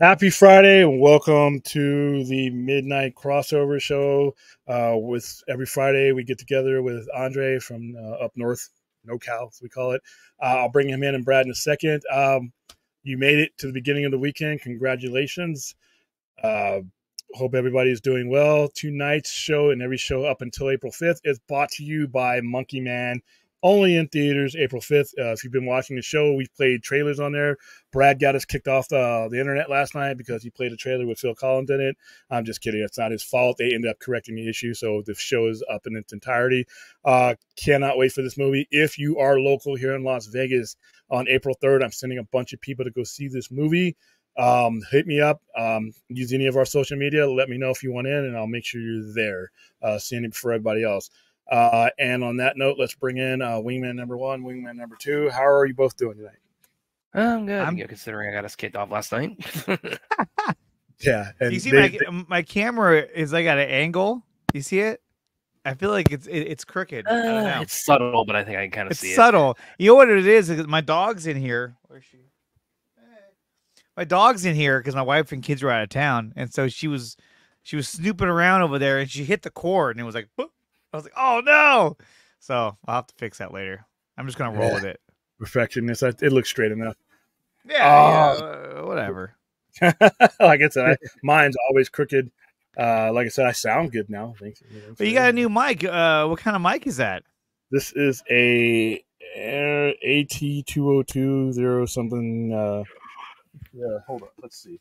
Happy Friday and welcome to the Midnight Crossover Show. Uh, with every Friday, we get together with Andre from uh, up north, NoCal, as we call it. Uh, I'll bring him in and Brad in a second. Um, you made it to the beginning of the weekend. Congratulations. Uh, hope everybody's doing well. Tonight's show and every show up until April 5th is brought to you by Monkey Man only in theaters April 5th. Uh, if you've been watching the show, we've played trailers on there. Brad got us kicked off the, the internet last night because he played a trailer with Phil Collins in it. I'm just kidding. It's not his fault. They ended up correcting the issue, so the show is up in its entirety. Uh, cannot wait for this movie. If you are local here in Las Vegas on April 3rd, I'm sending a bunch of people to go see this movie. Um, hit me up. Um, use any of our social media. Let me know if you want in, and I'll make sure you're there. Uh, seeing it before everybody else. Uh, and on that note, let's bring in uh, Wingman number one, Wingman number two. How are you both doing tonight? I'm good. I'm, considering I got us kicked off last night. yeah. And you see they, my they, my camera is like at an angle. You see it? I feel like it's it, it's crooked. Uh, it's subtle, but I think I can kind of it's see it. subtle. You know what it is? My dog's in here. Where's she? My dog's in here because my wife and kids were out of town, and so she was she was snooping around over there, and she hit the cord, and it was like. Boop I was like, oh no. So I'll have to fix that later. I'm just gonna roll yeah. with it. Perfectionist. It looks straight enough. Yeah, uh, yeah whatever. like I said, I, mine's always crooked. Uh, like I said, I sound good now. Thanks. But you got a new mic. Uh, what kind of mic is that? This is a AT two hundred two zero something. Uh, yeah, hold on. Let's see.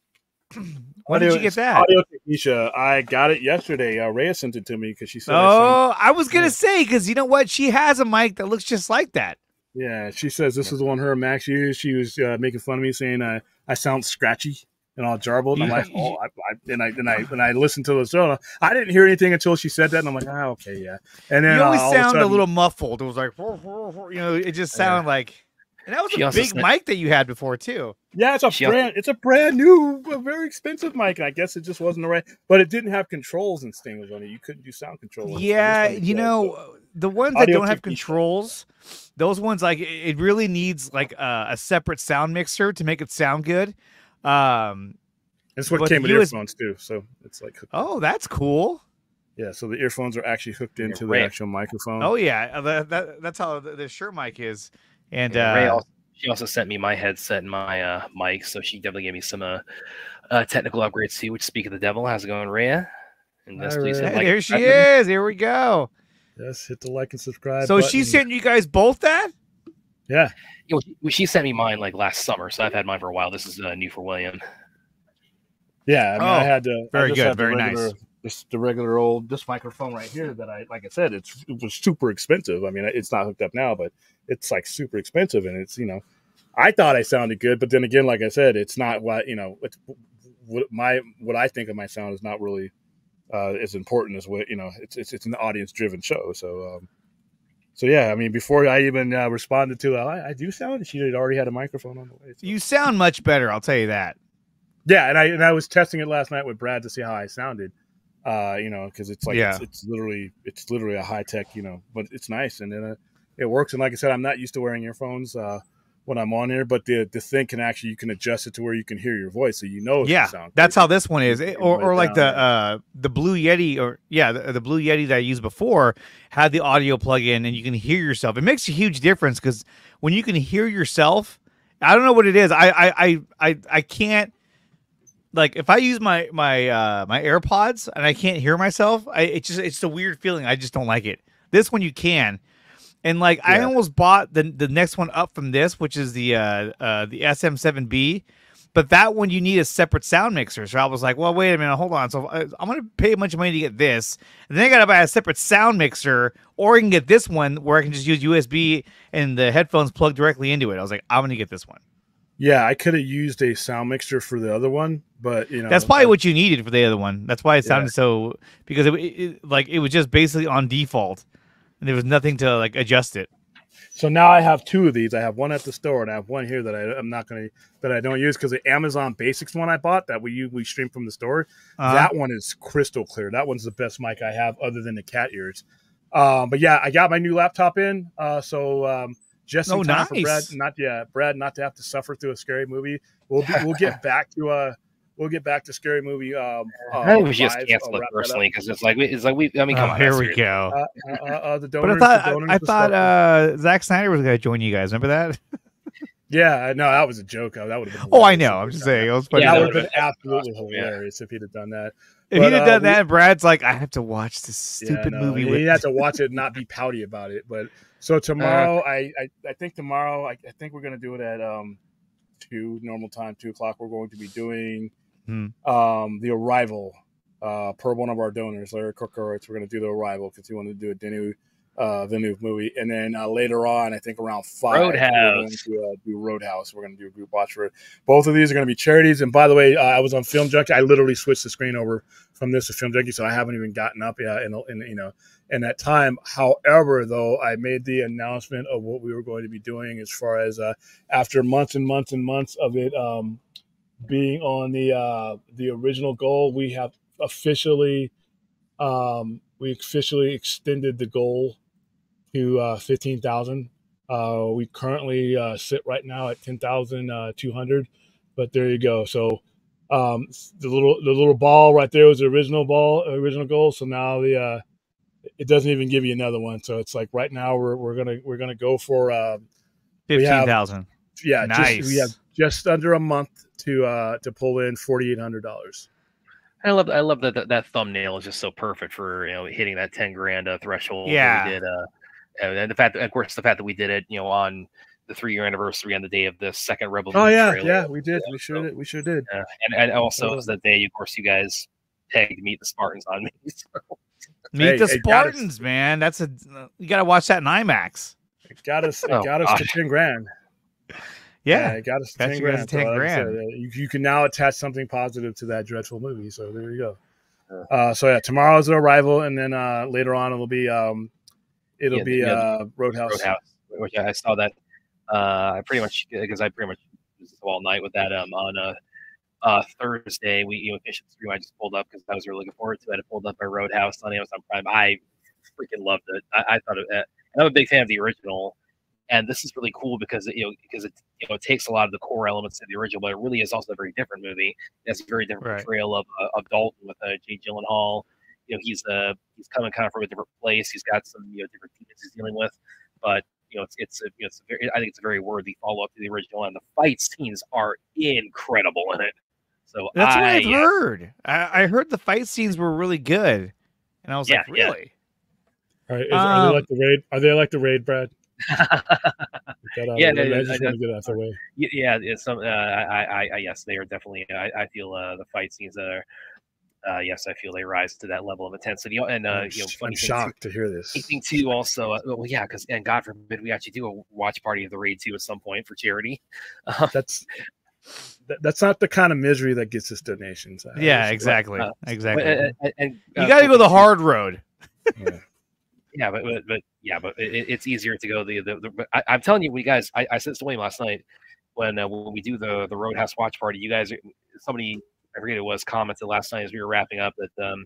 When did you get that? Audio Technica. I got it yesterday. Uh, Rhea sent it to me because she said. Oh, I, I was gonna yeah. say because you know what? She has a mic that looks just like that. Yeah, she says this is the one her and Max used. She was uh, making fun of me, saying uh, I sound scratchy and all jarbled. And I'm like, oh, I, I, and I and I when I listened to the show, I didn't hear anything until she said that, and I'm like, oh, okay, yeah. And then you always uh, sound a, sudden, a, little muffled. It was like, you know, it just sounded yeah. like and that was she a big said, mic that you had before too. Yeah, it's a she brand. Also, it's a brand new, very expensive mic. and I guess it just wasn't the right, but it didn't have controls and things on it. You couldn't do sound control. Yeah, you know, so. the ones that don't have controls, those ones like it really needs like a, a, separate sound mixer to make it sound good. Um, it's what came with US- earphones too, so it's like. Oh, that's cool. Yeah, so the earphones are actually hooked into the actual microphone. Oh yeah, that, that, that's how the, the Shure mic is. And yeah, uh, Ray also, she also sent me my headset and my uh, mic, so she definitely gave me some uh, uh, technical upgrades too. Which speak of the devil, how's it going, Rhea? And yes, please right. like, there she is. Here we go. Yes, hit the like and subscribe. So button. she sent you guys both that? Yeah. You know, she sent me mine like last summer, so I've had mine for a while. This is uh, new for William. Yeah, I, mean, oh, I had to. Very good, very regular, nice. Just the regular old this microphone right here that I like I said it's it was super expensive. I mean, it's not hooked up now, but it's like super expensive and it's you know i thought i sounded good but then again like i said it's not what you know it's what my what i think of my sound is not really uh, as important as what you know it's it's, it's an audience driven show so um, so yeah i mean before i even uh, responded to uh, I, I, do sound she had already had a microphone on the way so. you sound much better i'll tell you that yeah and i and i was testing it last night with brad to see how i sounded uh you know because it's like yeah. it's, it's, literally it's literally a high tech you know but it's nice and then uh, it works. And like I said, I'm not used to wearing earphones uh, when I'm on here, but the the thing can actually you can adjust it to where you can hear your voice, so you know. yeah, that's how this one is, it, or or like the uh, the Blue Yeti, or yeah, the, the, Blue Yeti that I used before had the audio plug in, and you can hear yourself. It makes a huge difference because when you can hear yourself, I don't know what it is. I I I I, I can't like if I use my my uh my AirPods and I can't hear myself, I it just it's a weird feeling. I just don't like it. This one you can. And like yeah. I almost bought the the next one up from this, which is the uh, uh the SM7B, but that one you need a separate sound mixer. So I was like, well, wait a minute, hold on. So uh, I'm gonna pay a bunch of money to get this, and then I gotta buy a separate sound mixer, or I can get this one where I can just use USB and the headphones plug directly into it. I was like, I'm gonna get this one. Yeah, I could have used a sound mixer for the other one, but you know that's probably I, what you needed for the other one. That's why it sounded yeah. so because it, it, like it was just basically on default and there was nothing to like adjust it. So now I have two of these. I have one at the store, and I have one here that I, am not going to that I don't use because the Amazon Basics one I bought that we we stream from the store. Uh-huh. That one is crystal clear. That one's the best mic I have, other than the cat ears. Um, but yeah, I got my new laptop in. Uh, so um, just in oh, time nice. for Brad, not yeah, Brad, not to have to suffer through a scary movie. We'll be, we'll get back to uh we'll get back to scary movie. Um, uh, I think we should just five. cancel it wrap that up. personally because it's like we, it's like we. I mean, come Oh, on, here we go. Uh, uh, uh, the but I thought the donors I, I thought stuff. uh, Zack Snyder was going to join you guys. Remember that? yeah, no, that was a joke. That would have been. Oh, I know. I'm just saying. It was funny. Yeah, that that would would've been been absolutely awesome, yeah. hilarious if he'd have done that. if but, he'd have uh, done we- that, Brad's like, I have to watch this Yeah, stupid no, movie. You With have to watch it and not be pouty about it. But so tomorrow, I, I I think tomorrow, I, I think we're gonna do it at um two normal time, two o'clock. We're going to be doing Hmm. um the arrival uh per one of our donors, Larry Kokorowitz. We're gonna do the arrival because we wanted to do a Denis uh Villeneuve movie, and then uh, later on, I think around five, we're going to uh, do Roadhouse. We're gonna do a group watch for it. Both of these are gonna be charities. And by the way, uh, I was on Film Junkie. I literally switched the screen over from this to Film Junkie, so I haven't even gotten up yet. In, in you know in that time. However, though, I made the announcement of what we were going to be doing as far as uh, after months and months and months of it um, being on the uh, the original goal, we have officially um, we officially extended the goal to uh, fifteen thousand. Uh, we currently uh, sit right now at ten thousand two hundred, but there you go. So um, the little the little ball right there was the original ball, original goal. So now the uh, it doesn't even give you another one. So it's like right now we're we're gonna we're gonna go for uh, fifteen thousand. yeah, Nice. just, we have just under a month to uh, to pull in forty eight hundred dollars. I love I love that that, that thumbnail is just so perfect for you know hitting that ten grand uh, threshold. Yeah. we did, uh, and and the fact, that, of course, the fact that we did it, you know, on the three year anniversary on the day of the second Rebel. Oh yeah, trailer. yeah, we did, we so- sure did, we sure did. Uh, and and also it was the day, of course, you guys tagged Meet the Spartans on me. So, Meet Hey, the hey, got us. Spartans, man. That's a you got to watch that in IMAX. It got us, it Oh, got us to gosh. ten grand. Yeah, it got us ten you grand. 10 So like grand. said, uh, you, you can now attach something positive to that dreadful movie. So there you go. Uh, so yeah, tomorrow's an arrival, and then uh, later on it'll be um, it'll Yeah, be yeah, uh, Roadhouse. Roadhouse, which I saw that. Uh, I pretty much because I pretty much was all night with that. Um, on uh, uh Thursday, we you know finished the stream. I just pulled up because I was really looking forward to it. I pulled up my Roadhouse on Amazon Prime. I freaking loved it. I, I thought it. Uh, I'm a big fan of the original, and this is really cool because it, you know because it you know it takes a lot of the core elements of the original, but it really is also a very different movie. It has a very different Right. portrayal of uh, of Dalton with uh, Jake Gyllenhaal. You know he's uh he's coming kind of from a different place. He's got some you know different demons he's dealing with, but you know, it's it's a, you know, it's a very, I think it's a very worthy follow up to the original, and the fight scenes are incredible in it. So that's what I, I've heard. I, I heard the fight scenes were really good, and I was Yeah, like, yeah. really? All right, is, are they Um, like the raid? Are they like the raid, Brad? Get Yeah, of the way. no, I just I- want to get out the way. Y- yeah, it's some. Uh, I, I, I, yes, they are definitely. I, I feel uh, the fight scenes are. Uh, yes, I feel they rise to that level of intensity. And uh, you know, funny I'm thing too- to hear this. thing too, also, uh, well, yeah, because and God forbid we actually do a watch party of the raid too at some point for charity. Uh, That's that, that's not the kind of misery that gets us donations. Yeah, exactly, uh, exactly. and, and- and, you uh, got to go the hard road. yeah. Yeah, but but, but yeah, but it, it- it's easier to go the the. the but I, I'm telling you, we guys. I, I said this to William last night when uh, when we do the the Roadhouse watch party. You guys, somebody I forget it was commented last night as we were wrapping up that um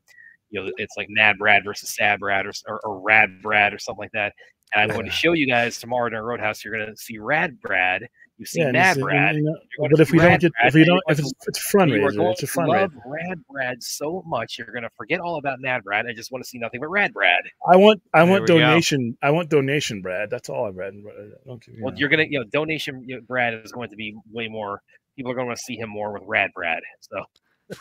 you know it's like Mad Brad versus Sad Brad or or, or Rad Brad or something like that. And I'm going to show you guys tomorrow during Roadhouse. You're going to see Rad Brad. You see Yeah, Mad Brad. you know, but if we see don't get, Brad, if we don't, you're if going it's, it's a you are fundraiser, going it's a to fundraiser. love Rad Brad so much. You're going to forget all about Mad Brad and just want to see nothing but Rad Brad. I want, I There want we go. donation. I want donation, Brad. That's all I've read. I don't, you Well, know. you're gonna, you know, donation you know, Brad is going to be way more. People are going to want to see him more with Rad Brad. So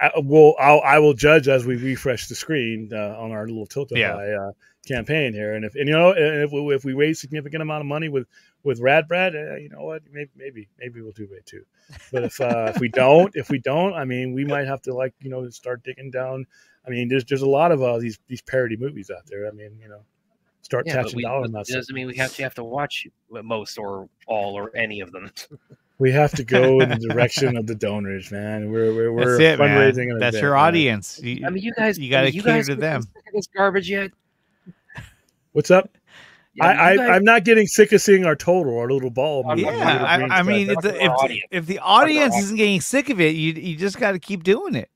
I, I will. I'll, I will judge as we refresh the screen uh, on our little Tiltify Yeah. uh, campaign here. And if and you know, and if we, if we raise significant amount of money with with Rad Brad, uh, you know what? Maybe maybe maybe we'll do it too. But if uh, if we don't, if we don't, I mean, we might have to like you know start digging down. I mean, there's there's a lot of uh, these these parody movies out there. I mean, you know, start yeah, but attaching we, dollars. but on it doesn't mean we have to have to watch most or all or any of them. We have to go in the direction of the donors, man. We're we're, we're That's it, fundraising. man. That's event, your man. audience. You- I mean, you guys, You gotta mean, you cater guys to them. This garbage yet? What's up? Yeah, I, you I, I'm not getting sick of seeing our total, our little ball. I'm- moving, I'm yeah, little I, I mean, if the, if, audience. if the audience audience. isn't getting sick of it, you you just got to keep doing it.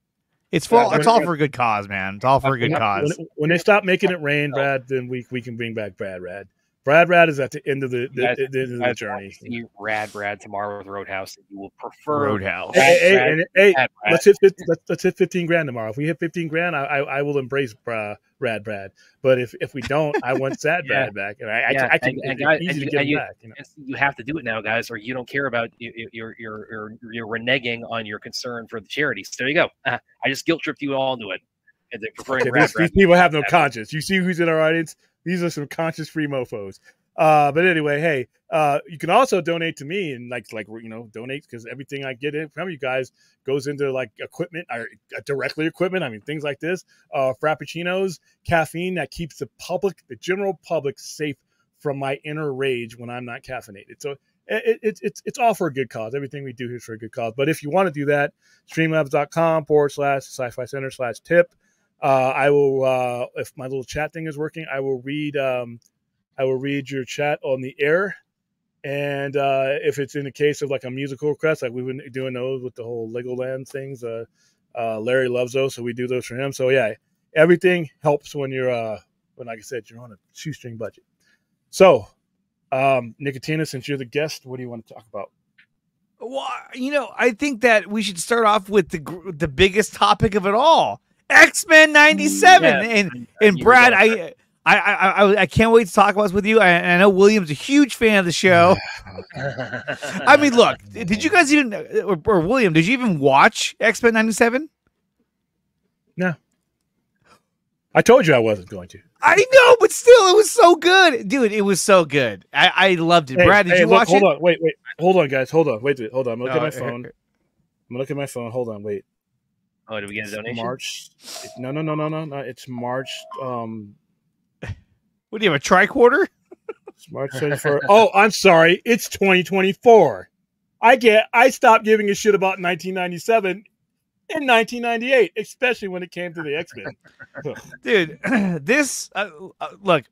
It's for Yeah, it's all for a good cause, man. It's all for a good when, cause. when, when they stop making it rain, Brad, then we we can bring back Brad Rad. Brad Rad is at the end of the, the, guys- the, the, end of the journey. See Rad Brad tomorrow with Roadhouse. You will prefer Roadhouse. Hey, hey, Brad- and- hey, Rad let's hit 50, let's, let's hit fifteen grand tomorrow. If we hit fifteen grand, I I, I will embrace uh, Rad Brad. But if, if we don't, I want Sad Yeah. Brad back, and I, Yeah, I, I can and- and it's guys- easy and to you- get and him you- back. You know? You have to do it now, guys, or you don't care about you. you- You're you're you're you're reneging on your concern for the charities. There you go. I just guilt tripped you all into it. And preferring Okay, Rad these, Brad. these people have no conscience. You see who's in our audience? These are some conscious free mofo's. Uh, but anyway, hey, uh, you can also donate to me and like like you know donate because everything I get in from you guys goes into like equipment or uh, directly equipment. I mean things like this, uh, frappuccinos, caffeine that keeps the public, the general public, safe from my inner rage when I'm not caffeinated. So it, it, it's it's all for a good cause. Everything we do here is for a good cause. But if you want to do that, streamlabs.com forward slash sci-fi center slash tip. Uh, I will uh, if my little chat thing is working, I will read um, I will read your chat on the air. And uh, if it's in the case of like a musical request, like we've been doing those with the whole Legoland things, uh, uh, Larry loves those, so we do those for him. So yeah, everything helps when you're uh, when like I said, you're on a shoestring budget. So, um, Nickatina, since you're the guest, what do you want to talk about? Well, you know, I think that we should start off with the the biggest topic of it all: X Men '97. Yeah, and I- and you Brad, I, I I I I can't wait to talk about this with you. I, I know William's a huge fan of the show. I mean, look, did you guys even or, or William? Did you even watch X Men '97? No. I told you I wasn't going to. I know, but still, it was so good, dude. It was so good. I, I loved it. Hey, Brad, did hey, you look, watch hold it? Hold on, wait, wait, hold on, guys, hold on, wait, wait, hold on. I'm gonna look No, at my uh, phone. I'm gonna look at my phone. Hold on, wait. Oh, did we get a donation? March. No, no, no, no, no, no. It's March. Um, What do you have a tricorder? it's March 24th. oh, I'm sorry. It's 2024. I get. I stopped giving a shit about 1997 in 1998, especially when it came to the X Men. dude this uh, uh, look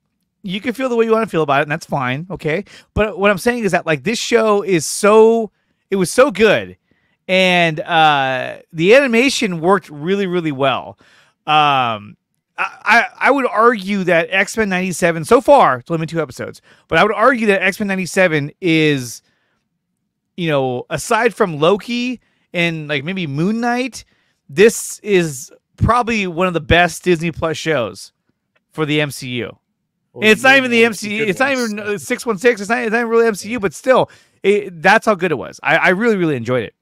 you can feel the way you want to feel about it and that's fine okay but what i'm saying is that like this show is so it was so good and uh the animation worked really really well um I, I would argue that X Men '97 so far it's only been two episodes, but I would argue that X Men '97 is, you know, aside from Loki and like maybe Moon Knight, this is probably one of the best Disney Plus shows for the MCU. It's not even the MCU. It's not even uh, six one six. It's not. It's not even really MCU, but still, it, that's how good it was. I, I really, really enjoyed it.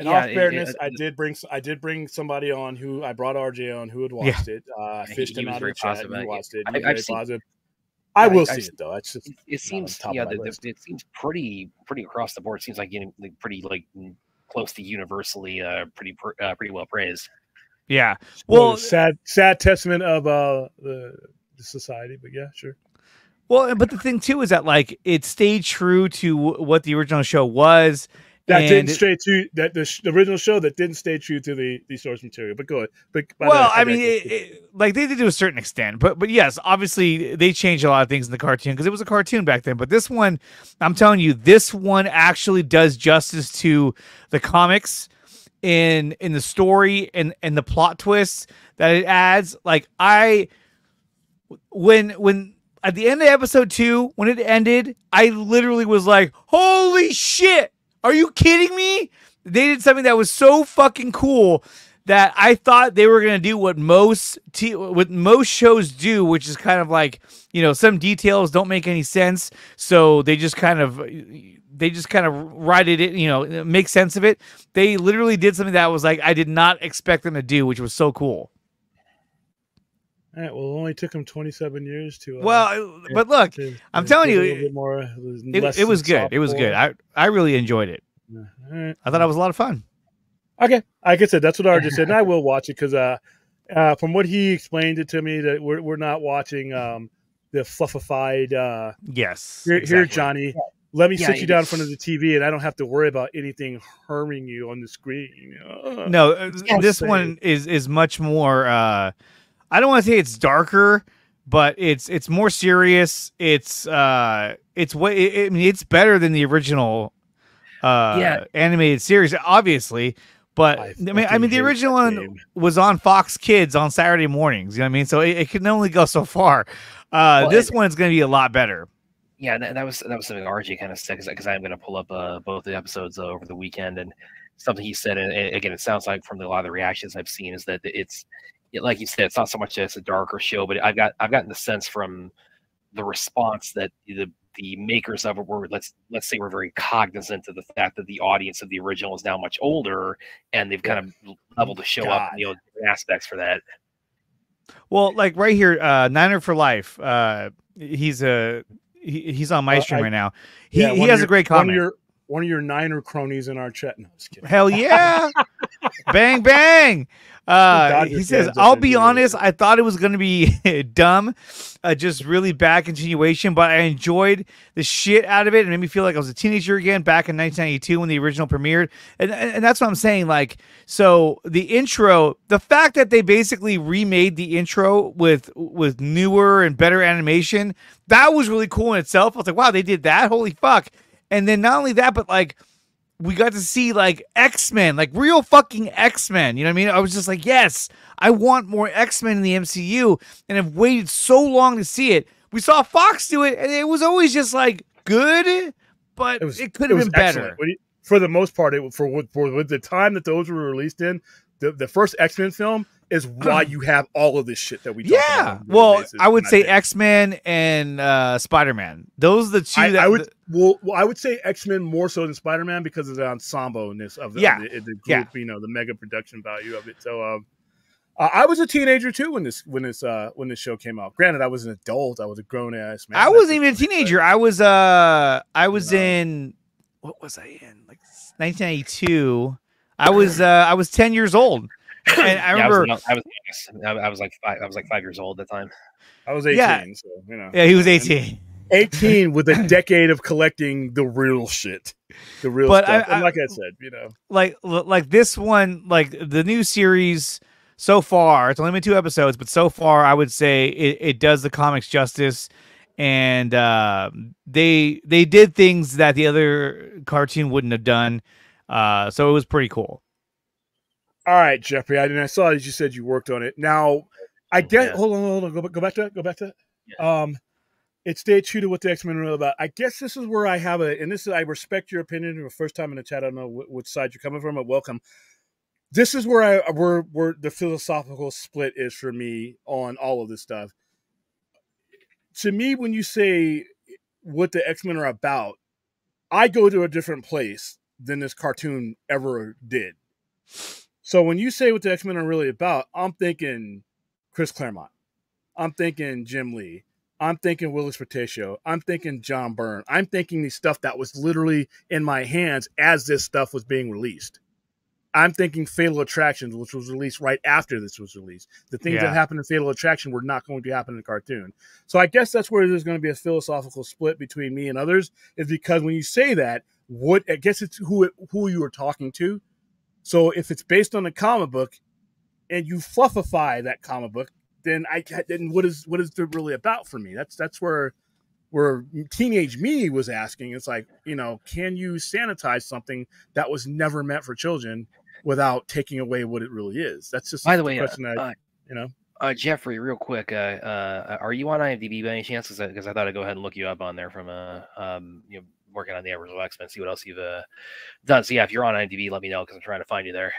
In Yeah, all it- fairness, it- I did bring I did bring somebody on who I brought RJ on who had watched it. Uh, I he- fished he him out of the chat. He watched it. I- I've very seen- positive. I I- will I've see it though. Just It, it seems yeah, the, the, it seems pretty pretty across the board. It seems like getting like, pretty like close to universally uh, pretty uh, pretty well praised. Yeah. well, Well, sad sad testament of uh the, the society. But yeah, sure. well, but the thing too is that like it stayed true to what the original show was. That and didn't stay true. That the, the original show that didn't stay true to the, the source material. But go ahead. But well, I I mean, it, it, like they did to a certain extent, but but yes, obviously they changed a lot of things in the cartoon because it was a cartoon back then. But this one, I'm telling you, this one actually does justice to the comics in in the story and and the plot twists that it adds. Like I, when when at the end of episode two, when it ended, I literally was like, "Holy shit! Are you kidding me?" They did something that was so fucking cool that I thought they were gonna do what most t- what most shows do, which is kind of like you know some details don't make any sense, so they just kind of they just kind of write it you know make sense of it. They literally did something that was like I did not expect them to do, which was so cool. All right, well, it only took him 27 years to. Uh, Well, but look, to- I'm to telling you, a little bit more. it, it was good. It was soft good. I I really enjoyed it. Yeah, all right. I thought it was a lot of fun. Okay, like I said, that's what I just said, and I will watch it because, uh, uh, from what he explained it to me, that we're we're not watching um the fluffified. Uh, Yes. here, here, exactly. Johnny, let me Yeah, sit you down in front of the TV, and I don't have to worry about anything harming you on the screen. Uh, No, uh, this say one is is much more. uh I don't want to say it's darker, but it's it's more serious. It's uh it's way. I mean, it's better than the original. Uh, Yeah. animated series, obviously. But I I, mean, I mean, the original one was on Fox Kids on Saturday mornings. You know what I mean? So it, it can only go so far. Uh, Well, this and- one's going to be a lot better. yeah, that, that was that was something RJ kind of said because I'm going to pull up uh, both the episodes uh, over the weekend and something he said. And, and, again, it sounds like from the, a lot of the reactions I've seen is that it's like you said, it's not so much that it's a darker show, but I've got I've gotten the sense from the response that the the makers of it were let's let's say we're very cognizant of the fact that the audience of the original is now much older and they've kind of leveled the show God. up you know aspects for that. Well like right here uh niner for life uh he's a he, he's on my uh, stream I, right now. He, yeah, he has your, a great comment one of, your, one of your niner cronies in our chat. No, hell yeah. Bang bang uh, he says, "I'll be honest. I thought it was going to be dumb, uh, just really bad continuation, but I enjoyed the shit out of it. and made me feel like I was a teenager again back in 1992 when the original premiered. And and that's what I'm saying. Like, so the intro, the fact that they basically remade the intro with with newer and better animation, that was really cool in itself. I was like, wow, they did that. Holy fuck! And then not only that, but like." We got to see like X Men, like real fucking X Men. You know what I mean? I was just like, yes, I want more X Men in the MCU, and I've waited so long to see it. We saw Fox do it, and it was always just like good, but it, was, it could have been better. For the most part, it for for the time that those were released in, the, the first X Men film is why you have all of this shit that we yeah. well, I would say X Men and uh, Spider Man. Those are the two. I, that, I would well, well, I would say X Men more so than Spider Man because of the ensemble-ness of the, yeah. Of the, the, group, yeah. you know, the mega production value of it. So, um, I was a teenager too when this when this uh when this show came out. Granted, I was an adult. I was a grown ass man. I wasn't even a teenager. I was uh I was in what was I in like 1992. I was uh I was 10 years old. And I remember yeah, I, was, I was I was like five, I was like five years old at the time. I was 18, yeah. so you know. Yeah, he was 18. 18 with a decade of collecting the real shit. The real but stuff. I, I, like I said, you know. Like like this one, like the new series so far, it's only been two episodes, but so far I would say it, it does the comics justice. And uh, they they did things that the other cartoon wouldn't have done. Uh, so it was pretty cool. All right, Jeffrey. I, I saw that you said you worked on it. Now, I get. Yeah. Hold on, hold on. Go, go back to that. Go back to that. Yeah. Um, it stayed true to what the X Men are about. I guess this is where I have a, and this is I respect your opinion. The first time in the chat, I don't know which side you're coming from. But welcome. This is where I where where the philosophical split is for me on all of this stuff. To me, when you say what the X Men are about, I go to a different place than this cartoon ever did. So when you say what the X Men are really about, I'm thinking Chris Claremont. I'm thinking Jim Lee. I'm thinking Whilce Portacio. I'm thinking John Byrne. I'm thinking the stuff that was literally in my hands as this stuff was being released. I'm thinking Fatal Attractions, which was released right after this was released. The things yeah. that happened in Fatal Attraction were not going to happen in the cartoon. So I guess that's where there's going to be a philosophical split between me and others, is because when you say that, what I guess it's who it, who you are talking to. So if it's based on a comic book, and you fluffify that comic book, then I then what is what is it really about for me? That's that's where where teenage me was asking. It's like you know, can you sanitize something that was never meant for children without taking away what it really is? That's just by the way, uh, question uh, you know. Uh, Jeffrey, real quick, uh, uh, are you on IMDb by any chance? Because I, I, thought I'd go ahead and look you up on there from a um, you know, working on the original X Men, see what else you've uh, done. So yeah, if you're on IMDb, let me know because I'm trying to find you there.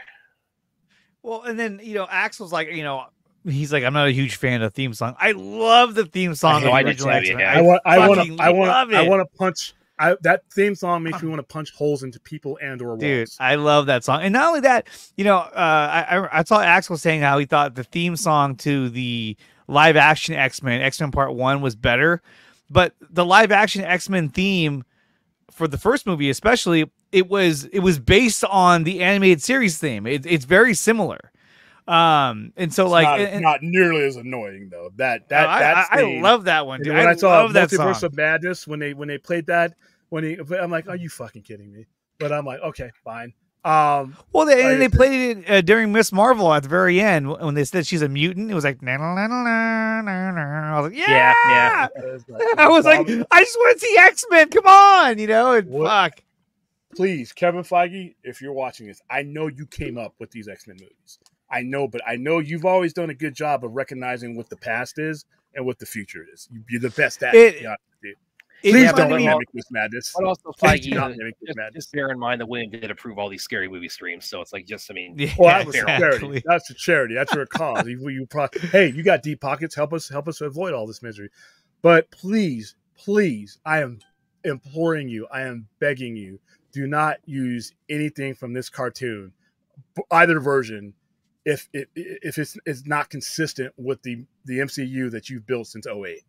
Well, and then you know, Axel's like, you know, he's like, I'm not a huge fan of the theme song. I love the theme song. I, original I, I want, I want to, I want, I want to punch. I, that theme song makes me want to punch holes into people and or walls. Dude, I love that song. And not only that, you know, uh, I, I saw Axel saying how he thought the theme song to the live action X Men, X Men Part One, was better, but the live action X Men theme for the first movie, especially, it was it was based on the animated series theme. It, it's very similar. Um, and so it's like, not, and, not, nearly as annoying though. That that no, I, I, I, love that one. Dude. When I, I saw love Multiverse song. of Madness when they when they played that when he, I'm like, are you fucking kidding me? But I'm like, okay, fine. Um, well, they, and they played it uh, during Miss Marvel at the very end when they said she's a mutant. It was like, nah, nah, nah, I was like, yeah, yeah. yeah. I was like, I just want to see X Men. Come on, you know, and what? fuck. Please, Kevin Feige, if you're watching this, I know you came up with these X Men movies. I know, but I know you've always done a good job of recognizing what the past is and what the future is. You're the best at it. it Please Yeah, don't but I mean- mimic this madness. But also, Feige, do not mimic this just, madness. just bear in mind that William did approve all these scary movie streams, so it's like just I mean, Yeah, Well, that was fair. charity. That's a charity. That's your cause. you, you pro- hey, you got deep pockets. Help us. Help us avoid all this misery. But please, please, I am imploring you. I am begging you. Do not use anything from this cartoon, either version, if if, if it's, it's not consistent with the the MCU that you've built since 08.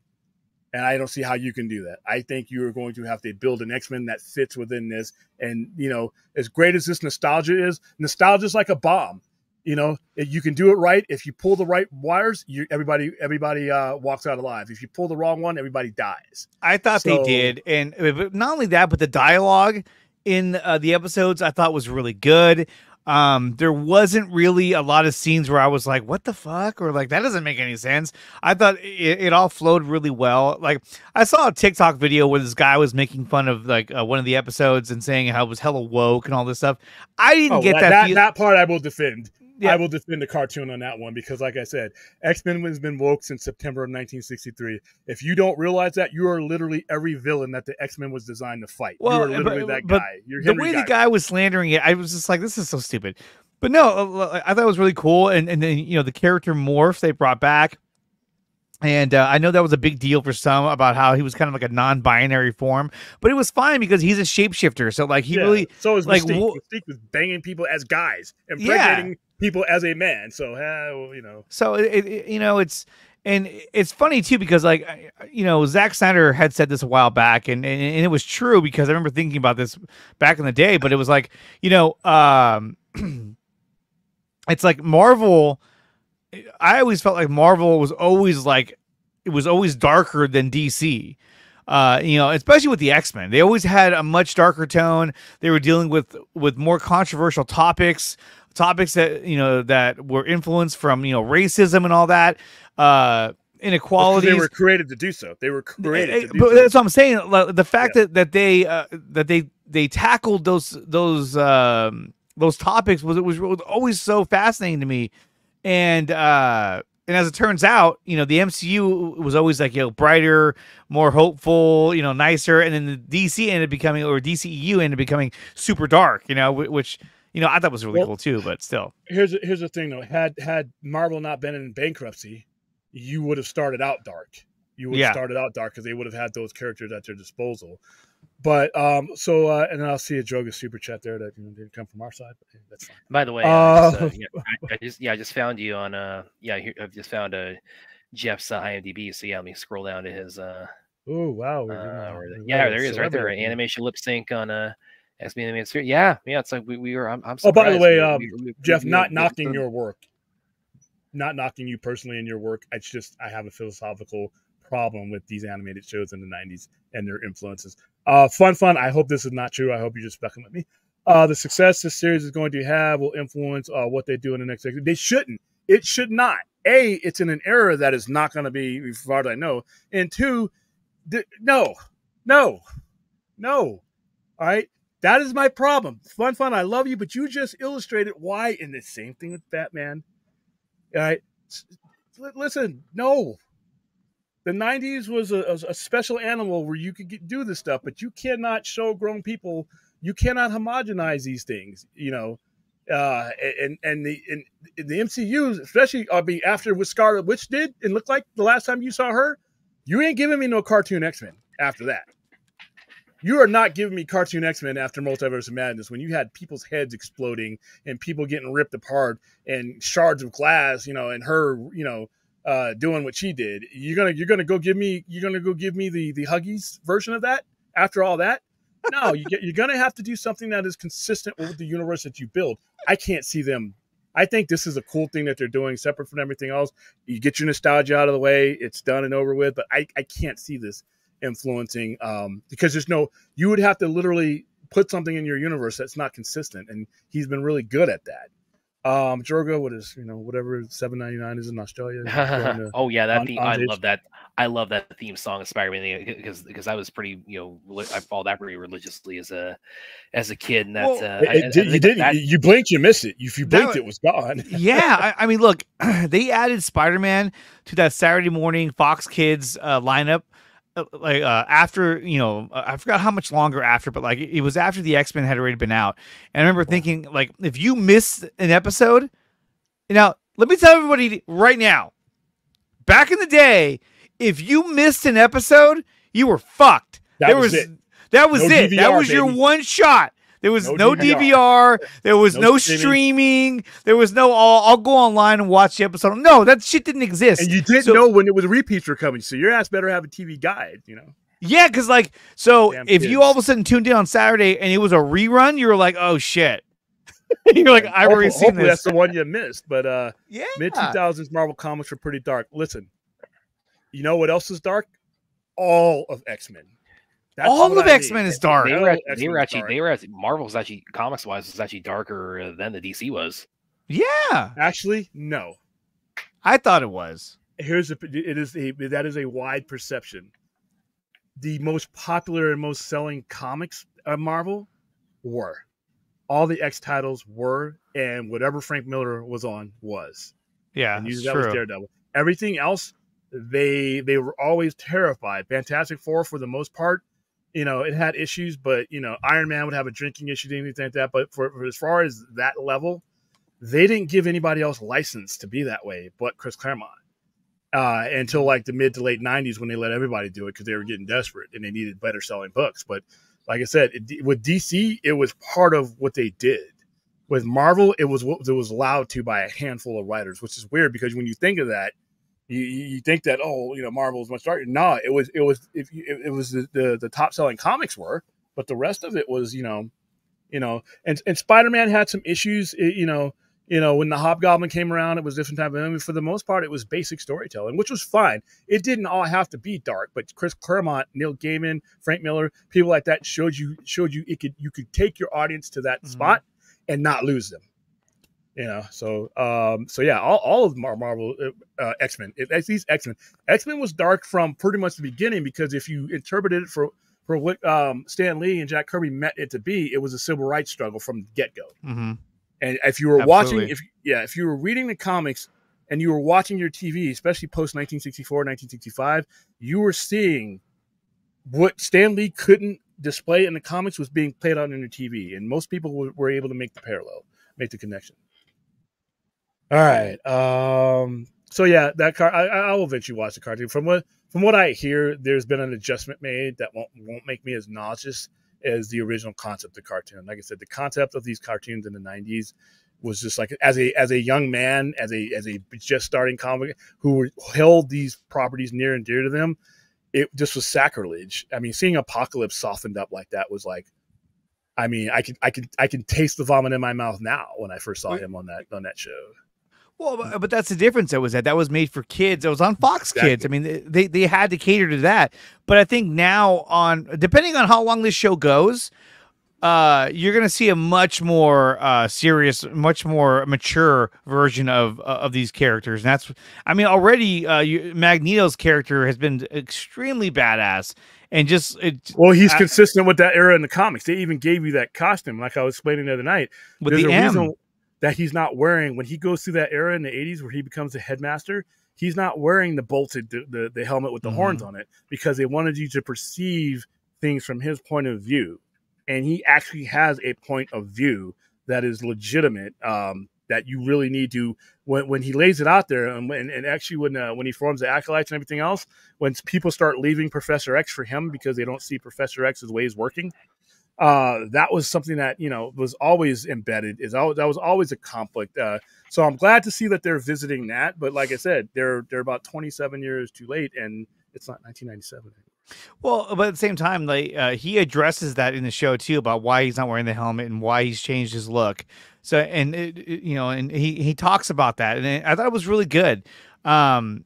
And I don't see how you can do that. I think you are going to have to build an X Men that fits within this. And you know, as great as this nostalgia is, nostalgia is like a bomb. You know, you can do it right. If you pull the right wires, you everybody everybody uh, walks out alive. If you pull the wrong one, everybody dies. I thought they did, and uh, not only that, but the dialogue in uh, the episodes I thought was really good. Um, there wasn't really a lot of scenes where I was like, "What the fuck?" or like, "That doesn't make any sense." I thought it, it all flowed really well. Like, I saw a TikTok video where this guy was making fun of like uh, one of the episodes and saying how it was hella woke and all this stuff. I didn't Oh, get that that. that, that part I will defend. Yeah. I will defend the cartoon on that one because, like I said, X Men has been woke since September of 1963. If you don't realize that, you are literally every villain that the X Men was designed to fight. Well, you are literally but- that but guy. You're the Henry way the guy was slandering it, I was just like, this is so stupid. But no, uh, I thought it was really cool, and and then you know the character morph they brought back, and uh, I know that was a big deal for some about how he was kind of like a non-binary form, but it was fine because he's a shapeshifter. So like he Yeah. really, so is like, Mystique. Mystique was banging people as guys, and Yeah. People as a man. So, uh, well, you know, so it, it you know it's. And it's funny too because like you know Zack Snyder had said this a while back and, and and it was true because I remember thinking about this back in the day but it was like you know um it's like Marvel. I always felt like Marvel was always like it was always darker than DC. Uh, you know, especially with the X Men, they always had a much darker tone. They were dealing with with more controversial topics, topics that you know that were influenced from you know racism and all that, uh, inequalities. they were created to do so. They were created Eh, to do but so. that's what I'm saying. The fact that that they uh, that they they tackled those those um, those topics was it was, always so fascinating to me, and uh, and as it turns out, you know, the MCU was always like you know brighter, more hopeful, you know, nicer, and then the DC ended up becoming or DCEU ended up becoming super dark, you know, which you know I thought was really Well- cool too, but still, here's here's the thing though. Had had Marvel not been in bankruptcy, you would have started out dark. You would Yeah. have started out dark because they would have had those characters at their disposal. But um, so uh, and then I'll see a Droga super chat there that you know, didn't come from our side. But hey, that's fine. By the way, Uh, uh, just, uh, yeah, I, I just yeah, I just found you on uh yeah, here, I've just found uh, Jeff's uh, IMDb. So yeah, let me scroll down to his uh, Oh wow! uh we're doing where a- the- we're yeah, doing there he is right there, animation lip sync on uh X Men Animated Series. Yeah, yeah, it's like we, we were. I'm, I'm Oh, by the way, We- um, we- Jeff, not knocking your work, not knocking you personally in your work. It's just I have a philosophical problem with these animated shows in the '90s and their influences. Uh, fun, fun. I hope this is not true. I hope you're just fucking with me. Uh, the success this series is going to have will influence uh, what they do in the next. They shouldn't. It should not. A, it's in an era that is not going to be, as far as I know. And two, th- no, no, no. All right. That is my problem. Fun, fun. I love you, but you just illustrated why. And the same thing with Batman. All right. Listen, no. The '90s was a, a- special animal where you could get, do this stuff, but you cannot show grown people. You cannot homogenize these things. You know, uh, and and the and the MCU, especially I after what Scarlet Witch did and looked like the last time you saw her, you ain't giving me no cartoon X Men after that. You are not giving me cartoon X Men after Multiverse of Madness when you had people's heads exploding and people getting ripped apart and shards of glass, you know, and her, you know, uh, doing what she did. You're gonna you're gonna go give me you're gonna go give me the the Huggies version of that after all that. No, you get, you're gonna have to do something that is consistent with the universe that you build. I can't see them. I think this is a cool thing that they're doing, separate from everything else. You get your nostalgia out of the way; it's done and over with. But I, I can't see this influencing um, because there's no. You would have to literally put something in your universe that's not consistent, and he's been really good at that. Um, Jorgo, what is you know whatever seven ninety nine is in Australia? to- oh yeah, that on- theme. on I love that. I love that theme song of Spider-Man because because I was pretty you know I followed that pretty religiously as a as a kid and that's Well, uh, It- I- it I you didn't. that- you blinked, you missed it. If you blinked, wa- it was gone. yeah, I, I mean, look, they added Spider Man to that Saturday morning Fox Kids uh, lineup. Uh, like uh, after you know uh, I forgot how much longer after, but like it was after the X Men had already been out, and I remember thinking like if you miss an episode, now let me tell everybody right now, back in the day, if you missed an episode, you were fucked. That there was was, it. that was No it. that DVR, was your one shot. There was No no, DVR. DVR. There was No no, streaming. streaming. There was no. I'll, I'll go online and watch the episode. No, that shit didn't exist. And you didn't So- know when it was repeats were coming, so your ass better have a TV guide. You know. Yeah, because like, so Damn if you all of a sudden tuned in on Saturday and it was a rerun, you were like, oh shit. You're like, I've already seen hopefully this. that's the one you missed. But uh Yeah. mid two thousands Marvel comics were pretty dark. Listen, you know what else is dark? All of X Men. All of X-Men is dark. They were, of act- they were actually dark. they were actually Marvel's actually comics wise was actually darker uh, than the DC was. Yeah. Actually, no. I thought it was. Here's a it is a that is a wide perception. The most popular and most selling comics of Marvel were all the X titles were, and whatever Frank Miller was on was. Yeah. and usually that was. Daredevil. Everything else, they they were always terrified. Fantastic Four, for the most part, you know, it had issues, but you know, Iron Man would have a drinking issue, anything like that. But for, for as far as that level, they didn't give anybody else license to be that way, but Chris Claremont. Uh, until like the mid to late '90s, when they let everybody do it because they were getting desperate and they needed better selling books. But like I said, it, with DC, it was part of what they did with Marvel, it was what it was allowed to by a handful of writers, which is weird because when you think of that, you, you think that oh, you know, Marvel is much darker. No, it was it was if you, it, it was the, the the top selling comics were, but the rest of it was you know, you know, and and Spider Man had some issues. eh, you know, you know when the Hobgoblin came around, it was different type of. I mean, for the most part, it was basic storytelling, which was fine. It didn't all have to be dark, but Chris Claremont, Neil Gaiman, Frank Miller, people like that showed you showed you it could you could take your audience to that Mhm. spot and not lose them. You know, so um, so yeah, all, all of Mar- Marvel uh, uh, X Men, at least X Men, X Men was dark from pretty much the beginning because if you interpreted it for for what um, Stan Lee and Jack Kirby meant it to be, it was a civil rights struggle from the get go. hmm And if you were watching, if yeah, if you were reading the comics and you were watching your TV, especially post 1964, 1965, you were seeing what Stan Lee couldn't display in the comics was being played out on your TV, and most people were, were able to make the parallel, make the connection. All right. Um. So yeah, that car. I, I will eventually watch the cartoon. From what from what I hear, there's been an adjustment made that won't won't make me as nauseous as the original concept of the cartoon. Like I said, the concept of these cartoons in the '90s was just like as a as a young man, as a as a just starting comic who held these properties near and dear to them. It just was sacrilege. I mean, seeing Apocalypse softened up like that was like, I mean, I can I can I can taste the vomit in my mouth now when I first saw him on that on that show. Well, but, but that's the difference. That was that that was made for kids. It was on Fox Kids. I Exactly. mean, they they had to cater to that. But I think now on depending on how long this show goes, uh, you're gonna see a much more uh serious, much more mature version of uh, of these characters. And that's, I mean, already uh, you, Magneto's character has been extremely badass and just it Well, he's I- consistent with that era in the comics. They even gave you that costume, like I was explaining the other night. with There's the a M. reason that he's not wearing when he goes through that era in the 80s where he becomes the headmaster. He's not wearing the bolted the, the, the helmet with the Mhm. horns on it because they wanted you to perceive things from his point of view, and he actually has a point of view that is legitimate. Um, that you really need to when, when he lays it out there, and, when, and actually when uh, when he forms the acolytes and everything else, when people start leaving Professor X for him because they don't see Professor X's ways working, uh, that was something that you know was always embedded. Is that was always a conflict. Uh, so I'm glad to see that they're visiting that. But like I said, they're they're about 27 years too late, and it's not 1997. Well, but at the same time, like uh, he addresses that in the show too about why he's not wearing the helmet and why he's changed his look. So, and it, it- you know, and he he talks about that, and I thought it was really good. Um,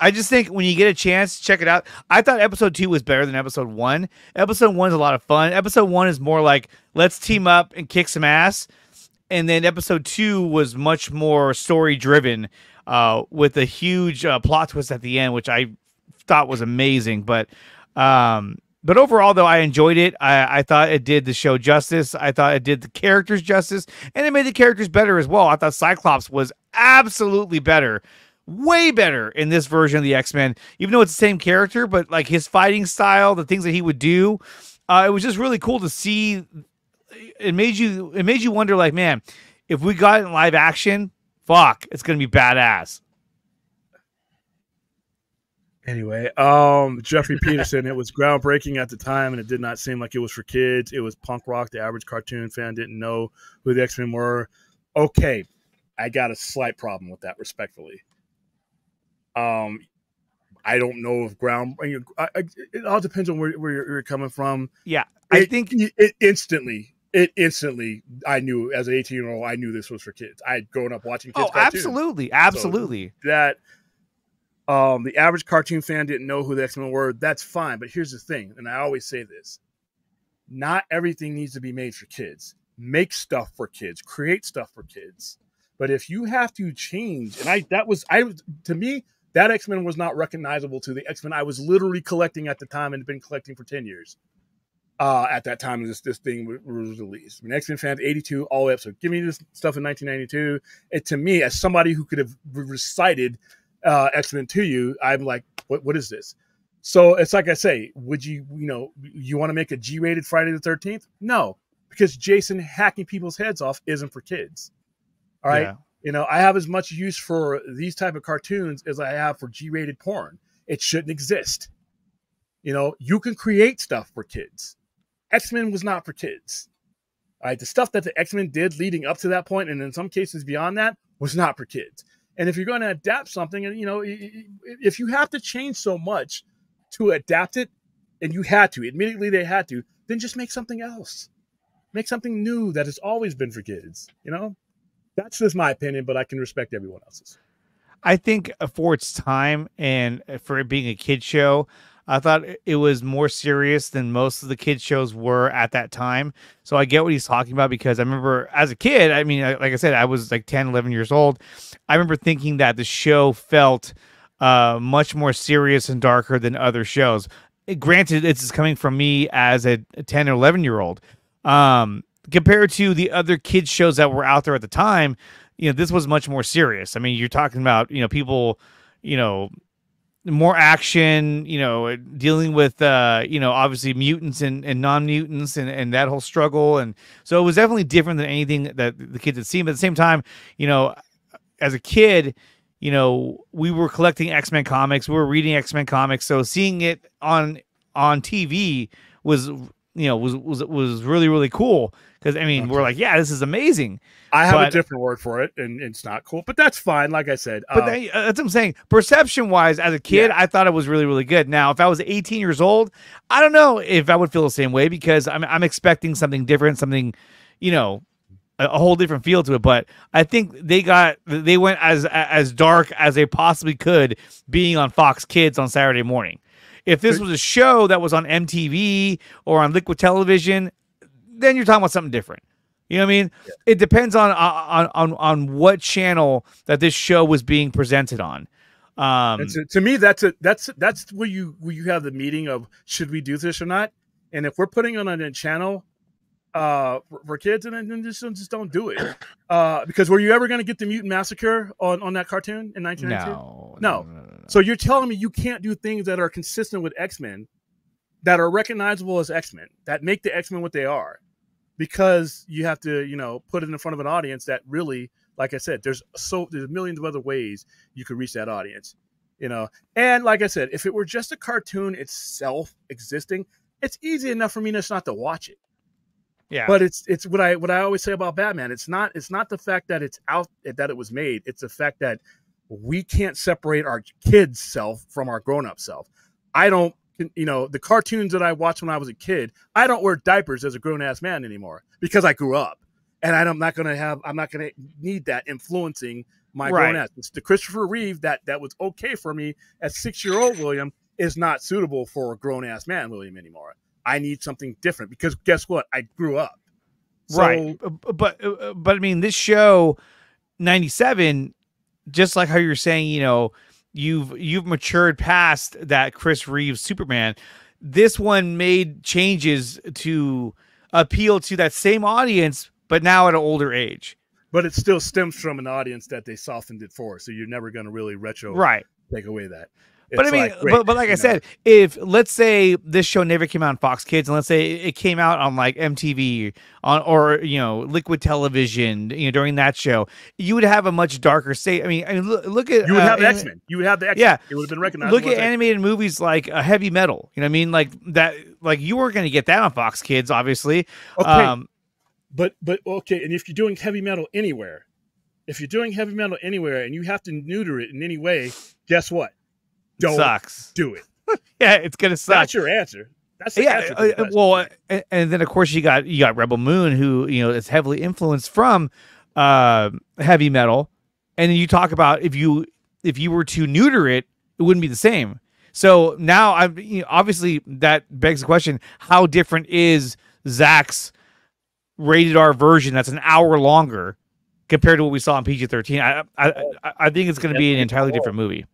I just think when you get a chance, check it out. I thought episode two was better than episode one. Episode one is a lot of fun. Episode one is more like let's team up and kick some ass, and then episode two was much more story driven, uh, with a huge uh, plot twist at the end, which I thought was amazing. But um, but overall, though, I enjoyed it. I, I thought it did the show justice. I thought it did the characters justice, and it made the characters better as well. I thought Cyclops was absolutely better way better in this version of the X Men, even though it's the same character, but like his fighting style, the things that he would do, uh, it was just really cool to see. It made you it made you wonder, like, man, if we got in live action, fuck, it's gonna be badass. Anyway, um, Jeffrey Peterson, it was groundbreaking at the time, and it did not seem like it was for kids. It was punk rock. The average cartoon fan didn't know who the X Men were. Okay, I got a slight problem with that, respectfully. Um, I don't know if ground. I, I, it all depends on where, where you're, you're coming from. Yeah, I It- think it instantly. It instantly. I knew as an 18 year old, I knew this was for kids. I had grown up watching kids. Oh, cartoons. absolutely, absolutely. that um, the average cartoon fan didn't know who the X Men were, that's fine. But here's the thing, and I always say this not everything needs to be made for kids. Make stuff for kids, create stuff for kids. But if you have to change, and I that was I to me, that X Men was not recognizable to the X Men I was literally collecting at the time and been collecting for 10 years. Uh, at that time, this this thing was released. I mean, X Men fans, 82 all the way up. So give me this stuff in 1992. It to me, as somebody who could have recited uh, X Men to you, I'm like, what what is this? So it's like I say, would you you know you want to make a G rated Friday the 13th? No, because Jason hacking people's heads off isn't for kids. All right. Yeah. You know, I have as much use for these type of cartoons as I have for G-rated porn. It shouldn't exist. You know, you can create stuff for kids. X-Men was not for kids. All right, the stuff that the X-Men did leading up to that point, and in some cases beyond that, was not for kids. And if you're going to adapt something, and you know, if you have to change so much to adapt it, and you had to, admittedly they had to, then just make something else. Make something new that has always been for kids. You know, that's just my opinion, but I can respect everyone else's. I think for its time and for it being a kid show, I thought it was more serious than most of the kid shows were at that time. So I get what he's talking about because I remember as a kid, I mean, like I said, I was like 10, 11 years old. I remember thinking that the show felt uh, much more serious and darker than other shows. Granted, it's coming from me as a 10 or 11 year old. Um, compared to the other kids shows that were out there at the time, you know, this was much more serious. I mean, you're talking about, you know, people, you know, more action, you know, dealing with, uh, you know, obviously mutants and, and non-mutants and, and that whole struggle. And so it was definitely different than anything that the kids had seen. But at the same time, you know, as a kid, you know, we were collecting X-Men comics, we were reading X-Men comics. So seeing it on, on TV was, you know, was, was, was really, really cool. Cause I mean, we're like, yeah, this is amazing. I have But- a different word for it, and it's not cool, but that's fine. Like I said, But uh, they, uh, that's what I'm saying. Perception wise, as a kid, I thought it was really, really good. Now, if I was 18 years old, I don't know if I would feel the same way because I'm, I'm expecting something different, something, you know, a, a whole different feel to it. But I think they got, they went as as dark as they possibly could, being on Fox Kids on Saturday morning. If this was a show that was on MTV or on Liquid Television, then you're talking about something different. You know what I mean? It depends on on on on what channel that this show was being presented on. Um, to, me, that's a that's that's where you where you have the meeting of should we do this or not. And if we're putting it on a channel uh for, kids, and then just just don't do it. Uh, because were you ever going to get the Mutant Massacre on on that cartoon in 1992? no, No. So you're telling me you can't do things that are consistent with X Men, that are recognizable as X Men, that make the X Men what they are, because you have to, you know, put it in front of an audience that really, like I said, there's so there's millions of other ways you could reach that audience, you know. And like I said, if it were just a cartoon itself existing, it's easy enough for me just not to watch it yeah, but it's it's what I what I always say about Batman. It's not it's not the fact that it's out that it was made. It's the fact that we can't separate our kids' self from our grown up self. I don't you know the cartoons that I watched when I was a kid. I don't wear diapers as a grown ass man anymore because I grew up, and I'm not gonna have I'm not gonna need that influencing my Right. grown ass. It's the Christopher Reeve that that was okay for me as six year old William is not suitable for a grown ass man William anymore. I need something different because guess what? I grew up. So, right. Uh, But uh, but I mean, this show, ninety seven, just like how you're saying, you know, you've you've matured past that Chris Reeves Superman. This one made changes to appeal to that same audience, but now at an older age. but it still stems from an audience that they softened it for. So you're never going to really retro right take away that. But I mean, like, great, but, but like I know. said, if let's say this show never came out on Fox Kids, and let's say it came out on like MTV on or you know Liquid Television, you know during that show, you would have a much darker state. I mean, I mean, look, look at you would uh, have X Men. You would have the X Men. Yeah. it would have been recognized. Look at animated movies like uh, Heavy Metal. You know what I mean? Like that. Like you weren't going to get that on Fox Kids, obviously. Okay, Um, but but okay, and if you're doing heavy metal anywhere, if you're doing heavy metal anywhere, and you have to neuter it in any way, guess what? Don't sucks. do it. Yeah, it's gonna suck. That's your answer. That's the yeah answer. to uh, the uh, well uh, and, and then of course you got you got rebel moon who you know is heavily influenced from uh heavy metal and then you talk about if you if you were to neuter it it wouldn't be the same so now i'm you know, obviously that begs the question how different is zach's rated r version that's an hour longer compared to what we saw in pg-13 i i, I- I think it's going to be an entirely different movie He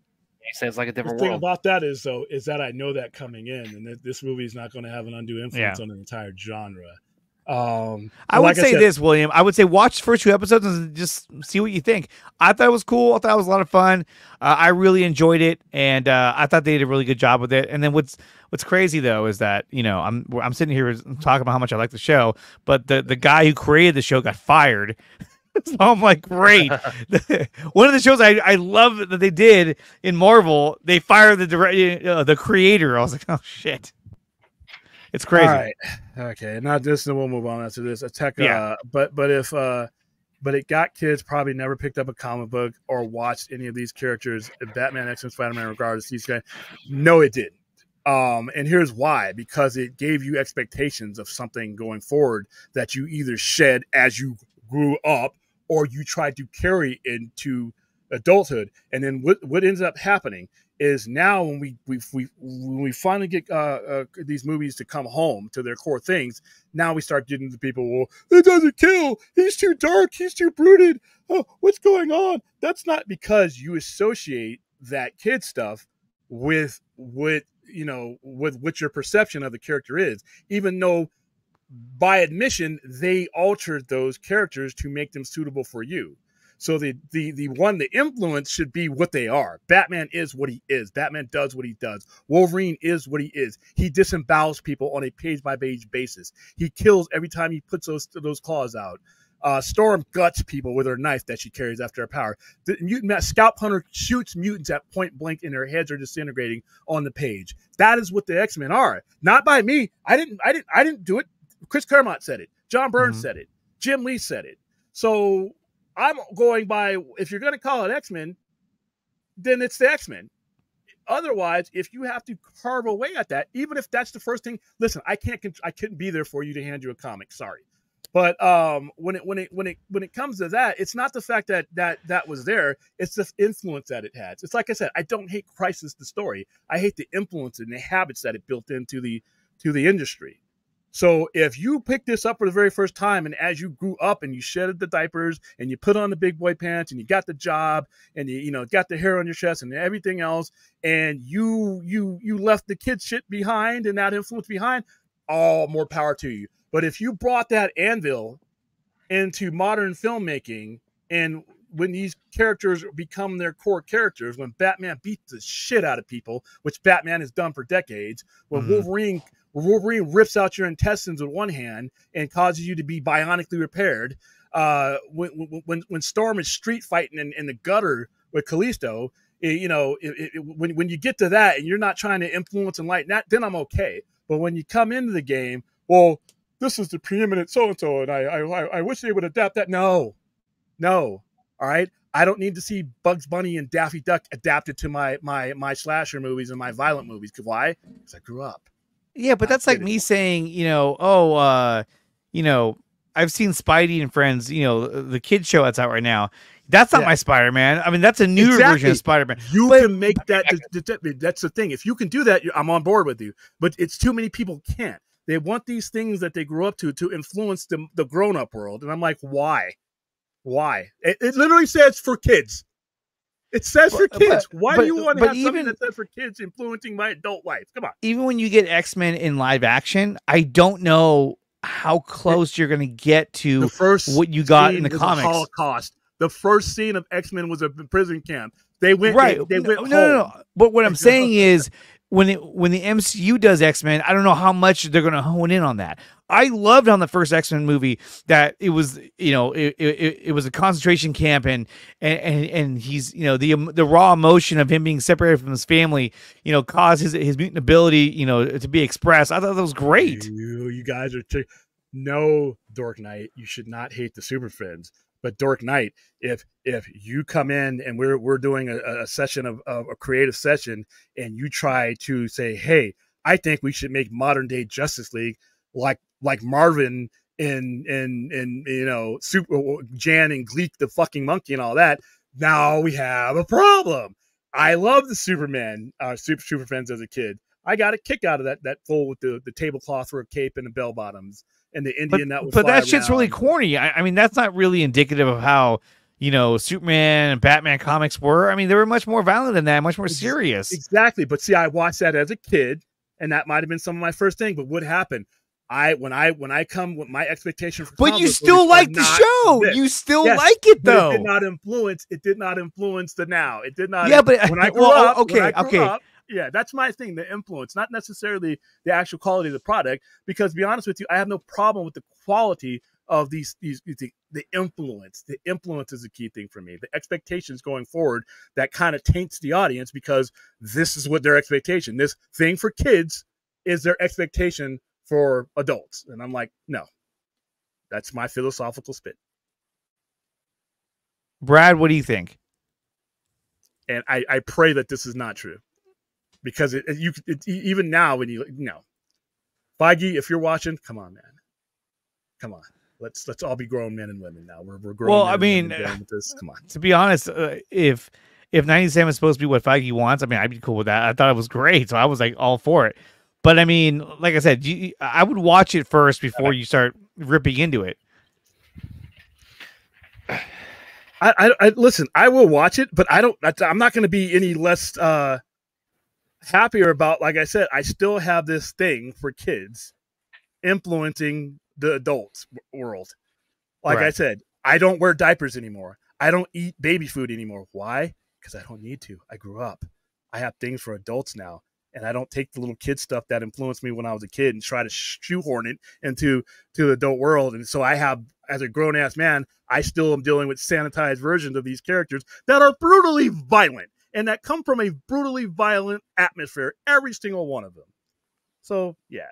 says like a the different thing world. about that is though is that I know that coming in, and that this movie is not going to have an undue influence Yeah. on the entire genre. Um, I would like say said, this, William. I would say watch the first two episodes and just see what you think. I thought it was cool. I thought it was a lot of fun. Uh, I really enjoyed it, and uh, I thought they did a really good job with it. And then what's what's crazy though is that you know I'm I'm sitting here talking about how much I like the show, but the the guy who created the show got fired. so I'm like, great. One of the shows I, I love that they did in Marvel, they fired the direct, uh, the creator. I was like, oh shit, it's crazy. All right. Okay. not this, and we'll move on after this. Attack. Yeah. Uh, but but if uh, but it got kids probably never picked up a comic book or watched any of these characters, Batman, X Men, Spider Man, regardless. These guys, no, it didn't. Um, and here's why: because it gave you expectations of something going forward that you either shed as you grew up or you try to carry into adulthood. And then what what ends up happening is now when we we, we when we finally get uh, uh, these movies to come home to their core things, now we start getting the people. Well, it doesn't kill. He's too dark. He's too brooded. Oh, what's going on? That's not because you associate that kid stuff with with you know with what your perception of the character is, even though by admission they altered those characters to make them suitable for you. So the the the one the influence should be what they are. Batman is what he is. Batman does what he does. Wolverine is what he is. He disembowels people on a page by page basis. He kills every time he puts those those claws out. Uh, Storm guts people with her knife that she carries after her power. The mutant Scout Hunter shoots mutants at point blank and their heads are disintegrating on the page. That is what the X Men are. Not by me. I didn't. I didn't. I didn't do it. Chris Claremont said it. John Byrne Mhm. said it. Jim Lee said it. So I'm going by if you're going to call it X Men, then it's the X Men. Otherwise, if you have to carve away at that, even if that's the first thing, listen, I can't, I couldn't be there for you to hand you a comic. Sorry, but um, when it when it when it when it comes to that, it's not the fact that that that was there; it's the influence that it has. It's like I said, I don't hate Crisis the story. I hate the influence and the habits that it built into the to the industry. So if you pick this up for the very first time, and as you grew up and you shedded the diapers and you put on the big boy pants and you got the job and you you know got the hair on your chest and everything else, and you you you left the kid shit behind and that influence behind, all more power to you. But if you brought that anvil into modern filmmaking and when these characters become their core characters, when Batman beats the shit out of people, which Batman has done for decades, when Mhm. Wolverine Wolverine rips out your intestines with one hand and causes you to be bionically repaired. Uh, when, when when Storm is street fighting in, in the gutter with Callisto, it- you know, it, it, when when you get to that and you're not trying to influence and lighten that, then I'm okay. But when you come into the game, well, this is the preeminent so and so, and I, I I wish they would adapt that. No, no, all right. I don't need to see Bugs Bunny and Daffy Duck adapted to my my my slasher movies and my violent movies. Why? Because I grew up. Yeah, but that's like me saying, you know, oh, uh, you know, I've seen Spidey and Friends, you know, the kid show that's out right now. That's not Yeah. my Spider Man. I mean, that's a newer version of Spider Man. You But- can make that. th- th- th- That's the thing. If you can do that, I'm on board with you. But it's too many people can't. They want these things that they grew up to to influence the, the grown up world, and I'm like, why? Why? It, it literally says for kids. It says for kids. but- why but- do you want to but have something that says for kids influencing my adult life? Come on. Even when you get X Men in live action, I don't know how close you're going to get to the first what you got in the comics. Holocaust. The first scene of X Men was a prison camp. They went right. They, they went no, no, no. But what I'm saying is, when it when the MCU does X Men, I don't know how much they're going to hone in on that. I loved on the first X Men movie that it was, you know, it, it, it was a concentration camp, and and and and he's, you know, the the raw emotion of him being separated from his family, you know, caused his his mutant ability, you know, to be expressed. I thought that was great. You, you guys are t- no Dork Knight. You should not hate the Super Friends. But Dork Knight, if if you come in and we're we're doing a, a session of, of a creative session, and you try to say, "Hey, I think we should make modern day Justice League like like Marvin and and and you know Super Jan and Gleek the fucking monkey and all that," now we have a problem. I love the Superman, uh, Super Super Friends as a kid. I got a kick out of that that fool with the the tablecloth for a cape and the bell bottoms and the But, Indian but fly that shit's really corny. I, I mean, that's not really indicative of how you know Superman and Batman comics were. I mean, they were much more violent than that, much more serious. Exactly. But see, I watched that as a kid, and that might have been some of my first thing. But what happened? I when I when I come with my expectation for But you still like the show. this. You still Yes, like it though. it did not influence. It did not influence the now. It did not. yeah, but when I grew well, up, okay, when I grew okay. up, yeah, that's my thing. The influence, not necessarily the actual quality of the product. Because to be honest with you, I have no problem with the quality of these these the, the influence. The influence is a key thing for me. The expectations going forward that kind of taints the audience because this is what their expectation. This thing for kids is their expectation for adults, and I'm like, no. That's my philosophical spit. Brad, what do you think? and I, I pray that this is not true because it, it- you it, even now when you you know Feige if you're watching come on man come on let's let's all be grown men and women now we're we're grown Well, I mean, dealing with this come on To be honest, uh, if if 97 is supposed to be what Feige wants, I mean, I'd be cool with that. I thought it was great, so I was like all for it. But I mean, like I said, you, I would watch it first before you start ripping into it. I, I, I listen I will watch it but I don't that's- I'm not going to be any less uh happier about like I said I still have this thing for kids influencing the adults world. Like I said I don't wear diapers anymore. I don't eat baby food anymore. Why? Because I don't need to. I grew up. I have things for adults now and I don't take the little kid stuff that influenced me when I was a kid and try to shoehorn it into to the adult world. And so I have as a grown ass man I still am dealing with sanitized versions of these characters that are brutally violent and that come from a brutally violent atmosphere, every single one of them. So, yeah.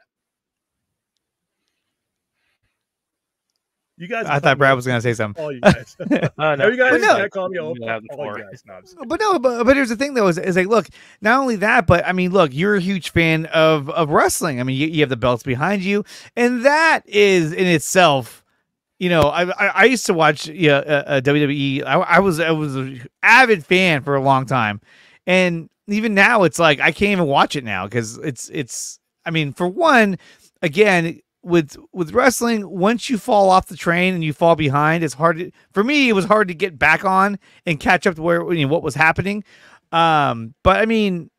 You guys, I thought Brad was going to say something. All you guys. Uh, no, you guys But no. call me all, You have the all you guys. No, But no, but, but here's the thing though is, is like, look, not only that, but I mean, look, you're a huge fan of of wrestling. I mean, you, you have the belts behind you, and that is in itself, you know, I I, used to watch yeah uh, uh, WWE. I, I was I was an avid fan for a long time, and even now it's like I can't even watch it now because it's it's. I mean, for one, again. With with wrestling, once you fall off the train and you fall behind, it's hard. To, for me, it was hard to get back on and catch up to where you know, what was happening. Um, but I mean,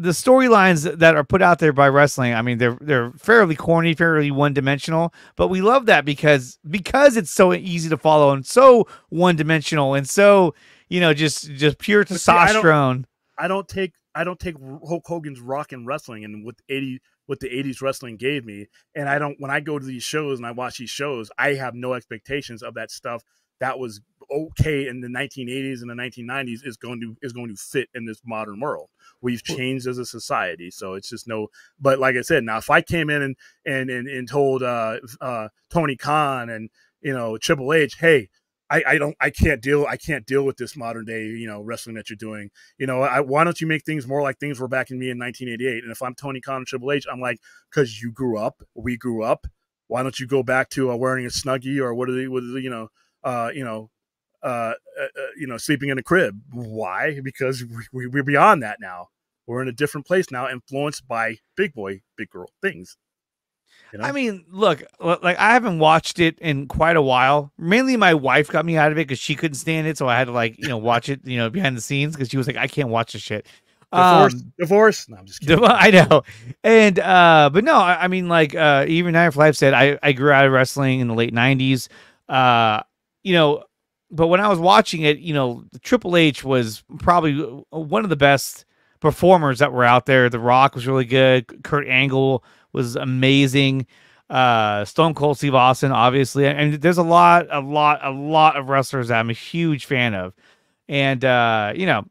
the storylines that are put out there by wrestling, I mean, they're they're fairly corny, fairly one dimensional. But we love that because because it's so easy to follow and so one dimensional and so you know just just pure But see, I don't- testosterone. I don't take I don't take Hulk Hogan's rock and wrestling and what eighty what the eighties wrestling gave me, and I don't when I go to these shows and I watch these shows, I have no expectations of that stuff that was okay in the 1980s and the 1990s is going to is going to fit in this modern world. We've changed as a society, so it's just no. But like I said, now if I came in and and and, and told uh, uh, Tony Khan and you know Triple H, hey. I, I don't I can't deal I can't deal with this modern day you know wrestling that you're doing you know, I, why don't you make things more like things were back in me in 1988? And if I'm Tony Khan and Triple H, I'm like, because you grew up, we grew up. Why don't you go back to uh, wearing a snuggie or what are they, what are they, you know, uh, you know, uh, uh, uh, you know, sleeping in a crib? Why? Because we, we, we're beyond that now. We're in a different place now, influenced by big boy, big girl things. You know? I mean, look, like I haven't watched it in quite a while. Mainly, my wife got me out of it because she couldn't stand it, so I had to like you know watch it, you know, behind the scenes because she was like, I can't watch this shit. Divorce, um, divorce. No, I'm just kidding. I know, and uh, but no, I, I mean, like uh, even Night for Life said, I I grew out of wrestling in the late '90s. Uh, you know, but when I was watching it, you know, Triple H was probably one of the best performers that were out there. The Rock was really good. Kurt Angle was amazing. Uh, Stone Cold Steve Austin, obviously, and there's a lot, a lot, a lot of wrestlers that I'm a huge fan of, and uh, you know,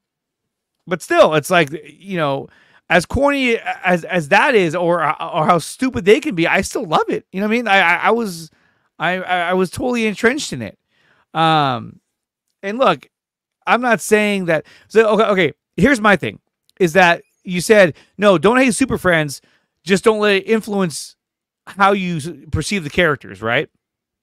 but still, it's like you know, as corny as as that is, or or how stupid they can be, I still love it. You know what I mean? I I, I was I I was totally entrenched in it. Um, and look, I'm not saying that. So okay, okay. Here's my thing: is that you said no, don't hate Super Friends, just don't let it influence how you perceive the characters, right?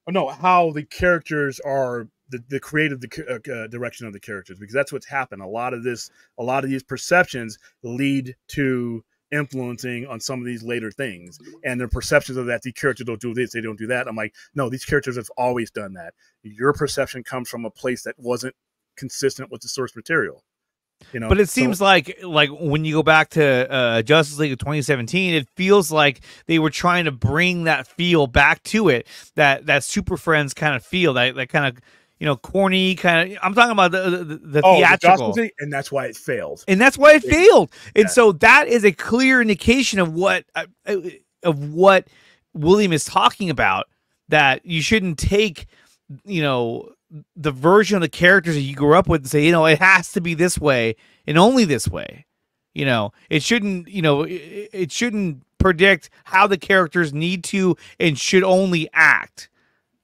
Oh, no, how the characters are the, the creative the, uh, uh, direction of the characters because that's what's happened. A lot of this, a lot of these perceptions lead to influencing on some of these later things, and the perceptions of that the characters don't do this, they don't do that. I'm like, no, these characters have always done that. Your perception comes from a place that wasn't consistent with the source material. You know, but it seems so, like like when you go back to uh, Justice League of 2017, it feels like they were trying to bring that feel back to it, that that Super Friends kind of feel, that that kind of you know corny kind of. I'm talking about the the, the oh, theatrical, the and that's why it failed, and that's why it, it failed. And yeah. so that is a clear indication of what uh, uh, of what William is talking about. That you shouldn't take, you know the version of the characters that you grew up with and say, you know, it has to be this way and only this way. You know, it shouldn't, you know, it, it shouldn't predict how the characters need to and should only act.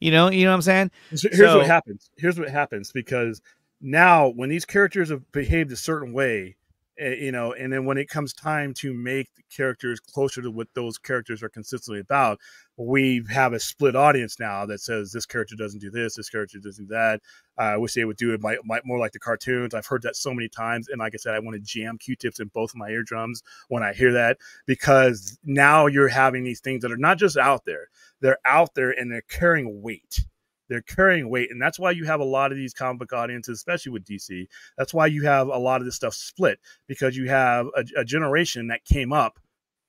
You know, you know what I'm saying? So here's so, what happens. Here's what happens because now when these characters have behaved a certain way, you know and then when it comes time to make the characters closer to what those characters are consistently about we have a split audience now that says this character doesn't do this this character doesn't do that. Uh, i wish they would do it my, my, more like the cartoons. I've heard that so many times and like i said i want to jam q-tips in both of my eardrums when i hear that because now you're having these things that are not just out there they're out there and they're carrying weight they're carrying weight, and that's why you have a lot of these comic book audiences, especially with DC. That's why you have a lot of this stuff split because you have a, a generation that came up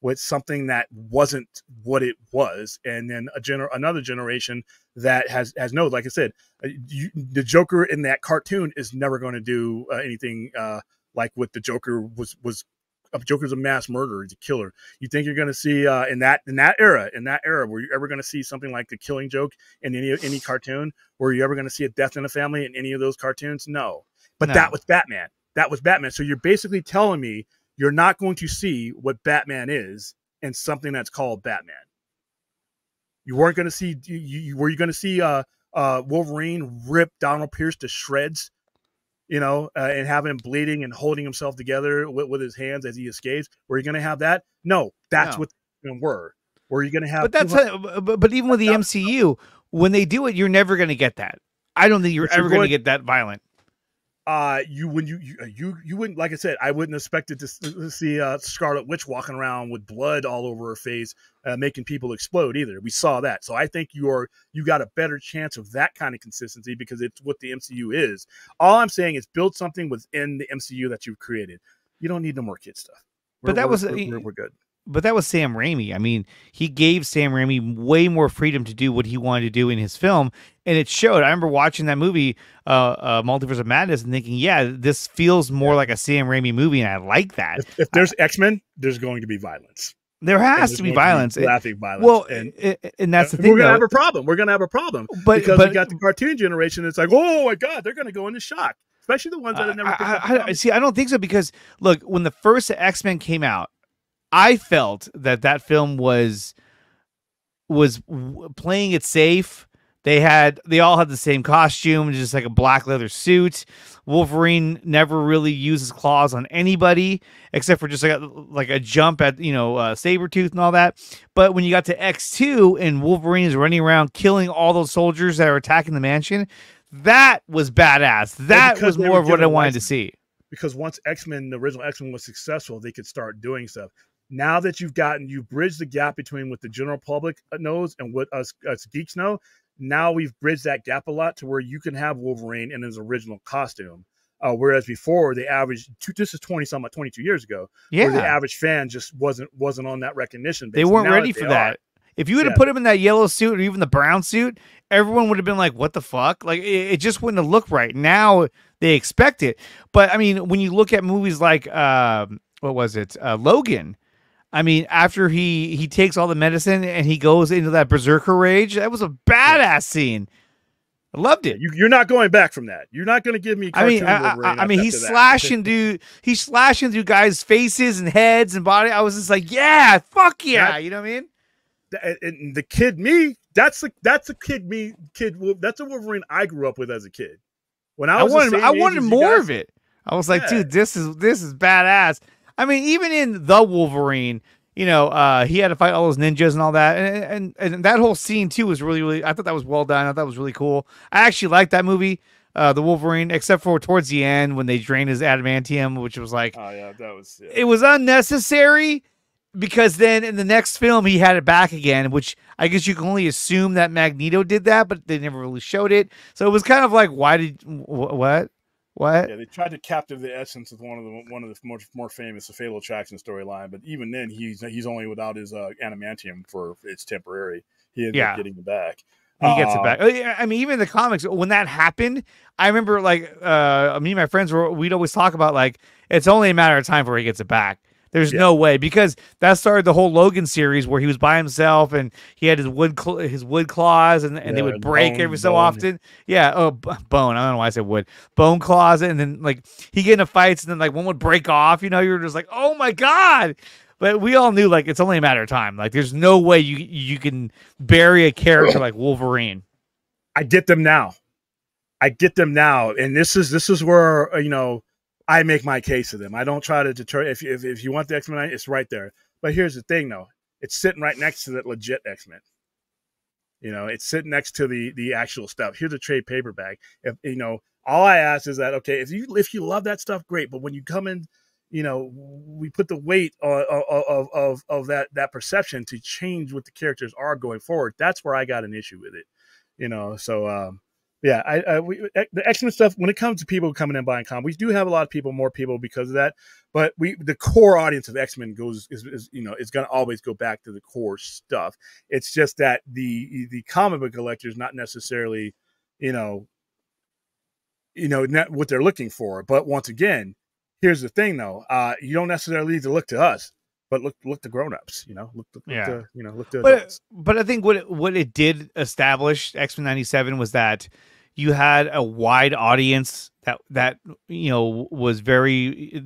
with something that wasn't what it was, and then a gener- another generation that has has no, like I said, uh, you, the Joker in that cartoon is never going to do uh, anything uh, like what the Joker was was Joker's a mass murderer. He's a killer. You think you're going to see uh, in that in that era, in that era, were you ever going to see something like the Killing Joke in any any cartoon? Were you ever going to see a Death in a Family in any of those cartoons? No. But no. that was Batman. That was Batman. So you're basically telling me you're not going to see what Batman is in something that's called Batman. You weren't going to see. You, you, were you going to see uh, uh, Wolverine rip Donald Pierce to shreds you know, uh, and have him bleeding and holding himself together with, with his hands as he escapes. Were you going to have that? No, that's no. what they were. Were you going to have? But that's a, but, but even with the MCU, when they do it, you're never going to get that. I don't think you're ever going to get that violent uh you when you you uh, you, you wouldn't like i said i wouldn't expect it to, to see uh scarlet witch walking around with blood all over her face uh, making people explode either. We saw that. So i think you are you got a better chance of that kind of consistency because it's what the mcu is. All i'm saying is build something within the mcu that you've created. You don't need no more kid stuff. We're, but that was we're, we're, we're good but that was Sam Raimi. I mean, he gave Sam Raimi way more freedom to do what he wanted to do in his film, and it showed. I remember watching that movie, uh, uh Multiverse of Madness, and thinking, yeah, this feels more like a Sam Raimi movie, and I like that. If, if there's X Men, there's going to be violence. There has to be violence, to be laughing violence. Well, and, and that's the thing. We're gonna though. have a problem. We're gonna have a problem, but because but, we got the cartoon generation. It's like, oh my god, they're gonna go into shock, especially the ones that have never. I, I, see, I don't think so because look, when the first X Men came out, I felt that that film was was playing it safe. They had they all had the same costume, just like a black leather suit. Wolverine never really uses claws on anybody except for just like a, like a jump at you know uh, Sabretooth and all that. But when you got to X two and Wolverine is running around killing all those soldiers that are attacking the mansion, that was badass. That was more of what I wanted to see. Because once X Men, the original X Men, was successful, they could start doing stuff now that you've gotten you've bridged the gap between what the general public knows and what us us geeks know now we've bridged that gap a lot to where you can have wolverine in his original costume Uh, whereas before the average, this is twenty some, twenty two years ago, Yeah, where the average fan just wasn't wasn't on that recognition. they weren't Now ready they for are. that. If you would have Yeah. put him in that yellow suit or even the brown suit, everyone would have been like, "What the fuck?" Like it, it just wouldn't have looked right. Now they expect it. But I mean, when you look at movies like um, what was it, uh, Logan? I mean, after he he takes all the medicine and he goes into that berserker rage, that was a badass scene. I loved it. You, you're not going back from that. You're not going to give me. I mean, I, I, I mean, he's slashing dude. He's slashing through guys' faces and heads and body. I was just like, yeah, fuck yeah, That- you know what I mean? and, and the kid me that's the that's a kid me kid that's a wolverine i grew up with as a kid when i I was the wanted, I wanted more guys- of it. I was like, Yeah. dude, this is this is badass. I mean, even in the Wolverine, you know, uh, he had to fight all those ninjas and all that, and, and and that whole scene too was really, really. I thought that was well done. I thought that was really cool. I actually liked that movie, uh, the Wolverine, except for towards the end when they drained his adamantium, which was like oh yeah that was yeah. it was unnecessary because then in the next film he had it back again, which I guess you can only assume that Magneto did that, but they never really showed it. So it was kind of like, why did wh- what what? yeah, they tried to capture the essence of one of the one of the more, more famous the Fatal Attraction storyline, but even then he's he's only without his uh, adamantium for it's temporary. He ends Yeah. up getting it back. He gets Uh, it back. Oh, I mean, even in the comics, when that happened, I remember like uh, me and my friends were we'd always talk about like it's only a matter of time before he gets it back. There's Yeah. no way because that started the whole Logan series where he was by himself and he had his wood cl- his wood claws and, and they Yeah, would break bone- every so bone. often. Yeah, oh b- bone. I don't know why I said wood. Bone claws and then like he get into fights and then like one would break off. You know, you're just like, oh my god. But we all knew like it's only a matter of time. Like there's no way you you can bury a character like Wolverine. I get them now. I get them now, and this is this is where uh, you know I make my case of them. I don't try to deter. If you- if, if you want the X Men, it's right there. But here's the thing, though: it's sitting right next to the legit X Men. You know, it's sitting next to the the actual stuff. Here's a trade paperback. If you know, all I ask is that okay, if you if you love that stuff, great. But when you come in, you know, we put the weight of of of, of that that perception to change what the characters are going forward. That's where I got an issue with it you know so um yeah i, I we, the x-men stuff when it comes to people coming in buying comics we do have a lot of people more people because of that but we the core audience of x-men goes is, is you know is going to always go back to the core stuff. It's just that the the comic book collectors not necessarily you know you know not what they're looking for. But once again here's the thing though uh you don't necessarily need to look to us but look look to grown-ups you know look, look, look Yeah. to you know look to but adults. but I think what it, what it did establish X Men '97 was that you had a wide audience that that you know was very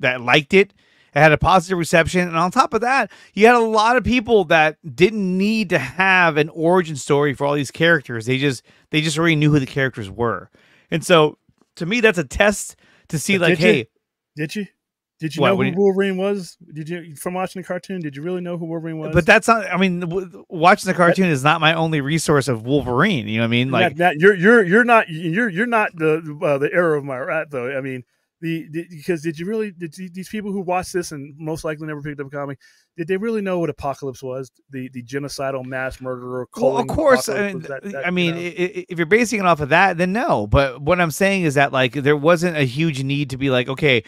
that liked it. It had a positive reception, and on top of that, you had a lot of people that didn't need to have an origin story for all these characters. They just they just already knew who the characters were, and so to me, that's a test to see But like, did you- hey, Did you? Did you What, know who you- Wolverine was? Did you from watching the cartoon? Did you really know who Wolverine was? but that's not. I mean, w- watching the cartoon is not my only resource of Wolverine. You know what I mean? Like, you're you're you're not you're you're not the uh, the error of my rat though. I mean, the, the because did you really did you- these people who watched this and most likely never picked up a comic? Did they really know what apocalypse was? The the genocidal mass murderer. Well, of course. I mean, that- that, I mean, you know? if you're basing it off of that, then no. But what I'm saying is that like there wasn't a huge need to be like, okay,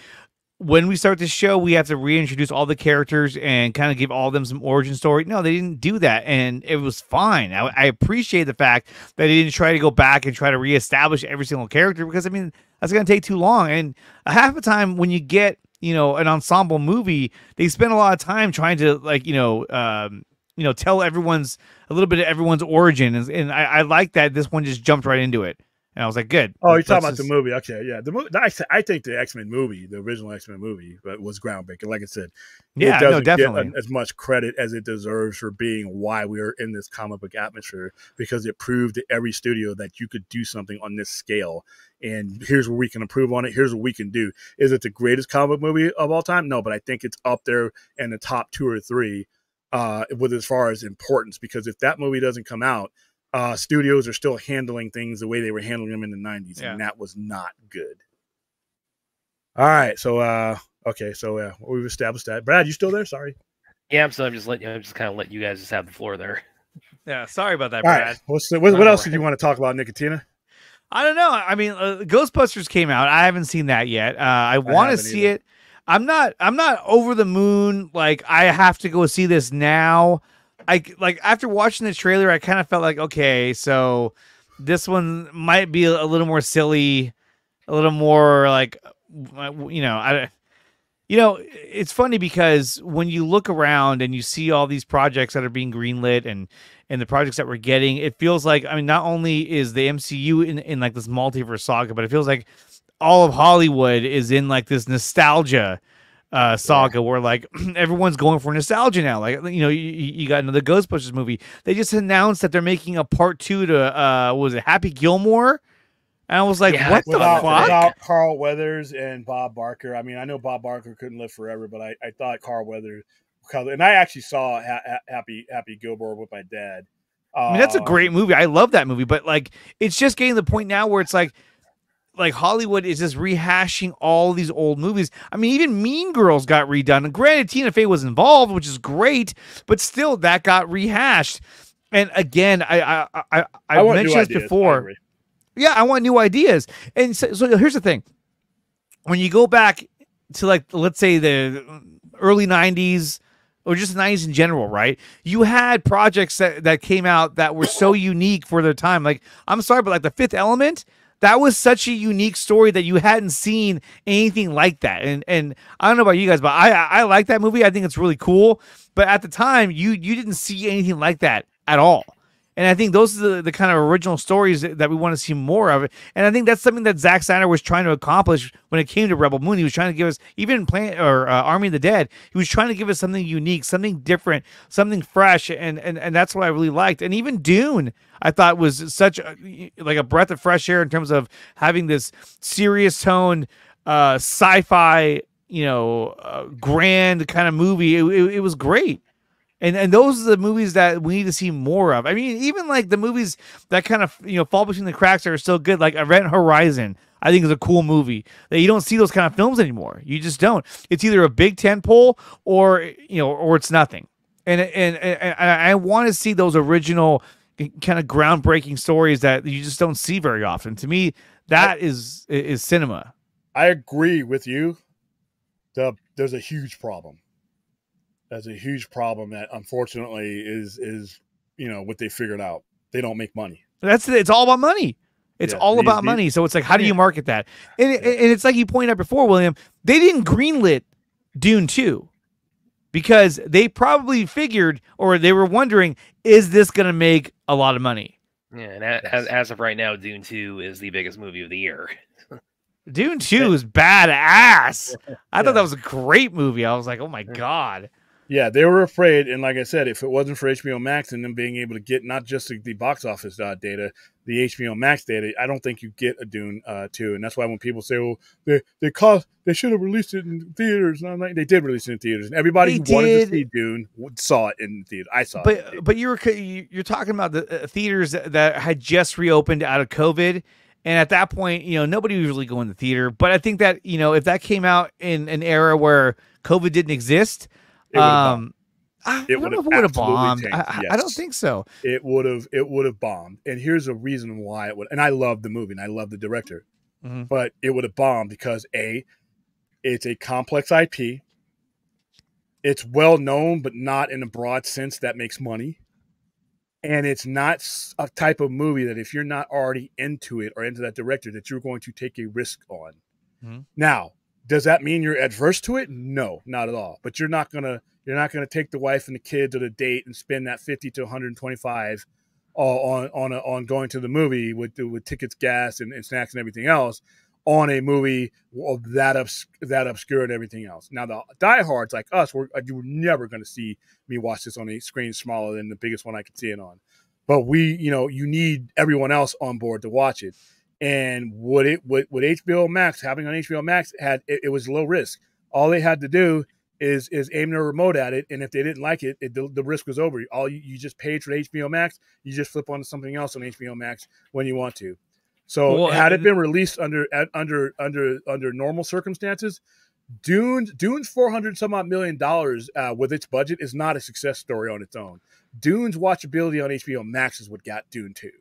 when we start this show, we have to reintroduce all the characters and kind of give all of them some origin story. No, they didn't do that, and it was fine. I, I appreciate the fact that they didn't try to go back and try to reestablish every single character because I mean that's going to take too long. And half the time when you get you know an ensemble movie, they spend a lot of time trying to like you know. Um, you know, tell everyone's a little bit of everyone's origin, and, and I, I like that this one just jumped right into it, and I was like, good. Oh, you're talking about just- the movie? Okay, yeah. The movie. I, I think the X Men movie, the original X Men movie, but was groundbreaking. Like I said, Yeah, it no, doesn't definitely. get as much credit as it deserves for being why we're in this comic book atmosphere because it proved to every studio that you could do something on this scale. And here's where we can improve on it. Here's what we can do. Is it the greatest comic book movie of all time? No, but I think it's up there in the top two or three uh, with as far as importance. Because if that movie doesn't come out, uh, studios are still handling things the way they were handling them in the 90s, Yeah. and that was not good. All right, so uh, okay, so uh, we've established that. Brad, you still there? Sorry. Yeah, I'm so I'm just letting I'm just kind of letting you guys just have the floor there. Yeah, sorry about that, All Brad. right. What's the, what, what No else did you want to talk about, Nickatina? I don't know. I mean, uh, Ghostbusters came out. I haven't seen that yet. Uh, I want to see either. it. I'm not. I'm not over the moon. Like I have to go see this now. I like after watching the trailer, I kind of felt like okay, so this one might be a little more silly, a little more like you know, I you know, it's funny because when you look around and you see all these projects that are being greenlit and and the projects that we're getting, it feels like I mean, not only is the MCU in in like this multiverse saga, but it feels like all of Hollywood is in like this nostalgia uh, saga yeah. where like everyone's going for nostalgia now. Like you know, you, you got another Ghostbusters movie. They just announced that they're making a part two to uh, was it Happy Gilmore? And I was like, yeah, what without, the fuck? Without Carl Weathers and Bob Barker. I mean, I know Bob Barker couldn't live forever, but I, I thought Carl Weathers, and I actually saw ha- Happy Happy Gilmore with my dad. I mean, that's a great movie. I love that movie, but like, it's just getting to the point now where it's like, like Hollywood is just rehashing all these old movies. I mean, even Mean Girls got redone. And granted, Tina Fey was involved, which is great, but still, that got rehashed. And again, I I I, I, I mentioned this before. Yeah, I want new ideas. And so, so here's the thing: when you go back to like let's say the early '90s or just the 90s in general, right? You had projects that, that came out that were so unique for their time. Like, I'm sorry, but like the fifth element, that was such a unique story that you hadn't seen anything like that. And and I don't know about you guys, but I I like that movie. I think it's really cool. But at the time, you you didn't see anything like that at all. And I think those are the, the kind of original stories that we want to see more of. And I think that's something that Zack Snyder was trying to accomplish when it came to Rebel Moon. He was trying to give us, even Planet or uh, Army of the Dead, he was trying to give us something unique, something different, something fresh. And, and, and that's what I really liked. And even Dune, I thought was such a, like a breath of fresh air in terms of having this serious tone, uh, sci-fi, you know, uh, grand kind of movie. It, it, it was great. And and those are the movies that we need to see more of. I mean, even like the movies that kind of you know fall between the cracks are still good, like Event Horizon. I think is a cool movie that you don't see those kind of films anymore. You just don't. It's either a big tent pole or you know, or it's nothing. And and, and, and I want to see those original kind of groundbreaking stories that you just don't see very often. To me, that is is cinema. I agree with you. The, there's a huge problem that's a huge problem that unfortunately is is you know what they figured out. They don't make money. That's it's all about money. It's yeah, all these, about these, money. So it's like, how do you market that? And, and it's like you pointed out before, William. They didn't greenlit Dune two because they probably figured or they were wondering, is this going to make a lot of money? Yeah, and as, as of right now, Dune two is the biggest movie of the year. Dune two is badass. I thought that was a great movie. I was like, oh my god. Yeah, they were afraid, and like I said, if it wasn't for HBO Max and them being able to get not just the, the box office uh, data, the HBO Max data, I don't think you get a Dune uh, two, and that's why when people say, "Well, they they cost they should have released it in theaters," and I'm like, they did release it in theaters, and everybody they who wanted to see Dune saw it in theater. I saw but, it, but you were you're talking about the uh, theaters that had just reopened out of COVID. And at that point, you know, nobody was really going to theater. But I think that, you know, if that came out in an era where COVID didn't exist, um, I it would have bombed. I, yes. I, don't think so. It would have. It would have bombed. And here's a reason why it would. And I love the movie, and I love the director, mm-hmm. but it would have bombed because a, it's a complex IP. It's well known, but not in a broad sense that makes money. And it's not a type of movie that if you're not already into it or into that director, that you're going to take a risk on. Mm-hmm. Now, does that mean you're adverse to it? No, not at all. But you're not gonna you're not gonna take the wife and the kids or the date and spend that fifty to 125 uh, on on a, on going to the movie with with tickets, gas, and, and snacks and everything else on a movie of that obs- that obscure and everything else. Now the diehards like us, we're uh, you're never going to see me watch this on a screen smaller than the biggest one I could see it on. But we, you know, you need everyone else on board to watch it. And what it what, what HBO Max having on HBO Max had it, it, was low risk. All they had to do is is aim their remote at it, and if they didn't like it, it the, the, risk was over. All you, you just paid for HBO Max, you just flip onto something else on HBO Max when you want to. So well, had it been released under under under under normal circumstances, Dune Dune's four hundred some odd million dollars uh, with its budget is not a success story on its own. Dune's watchability on HBO Max is what got Dune two.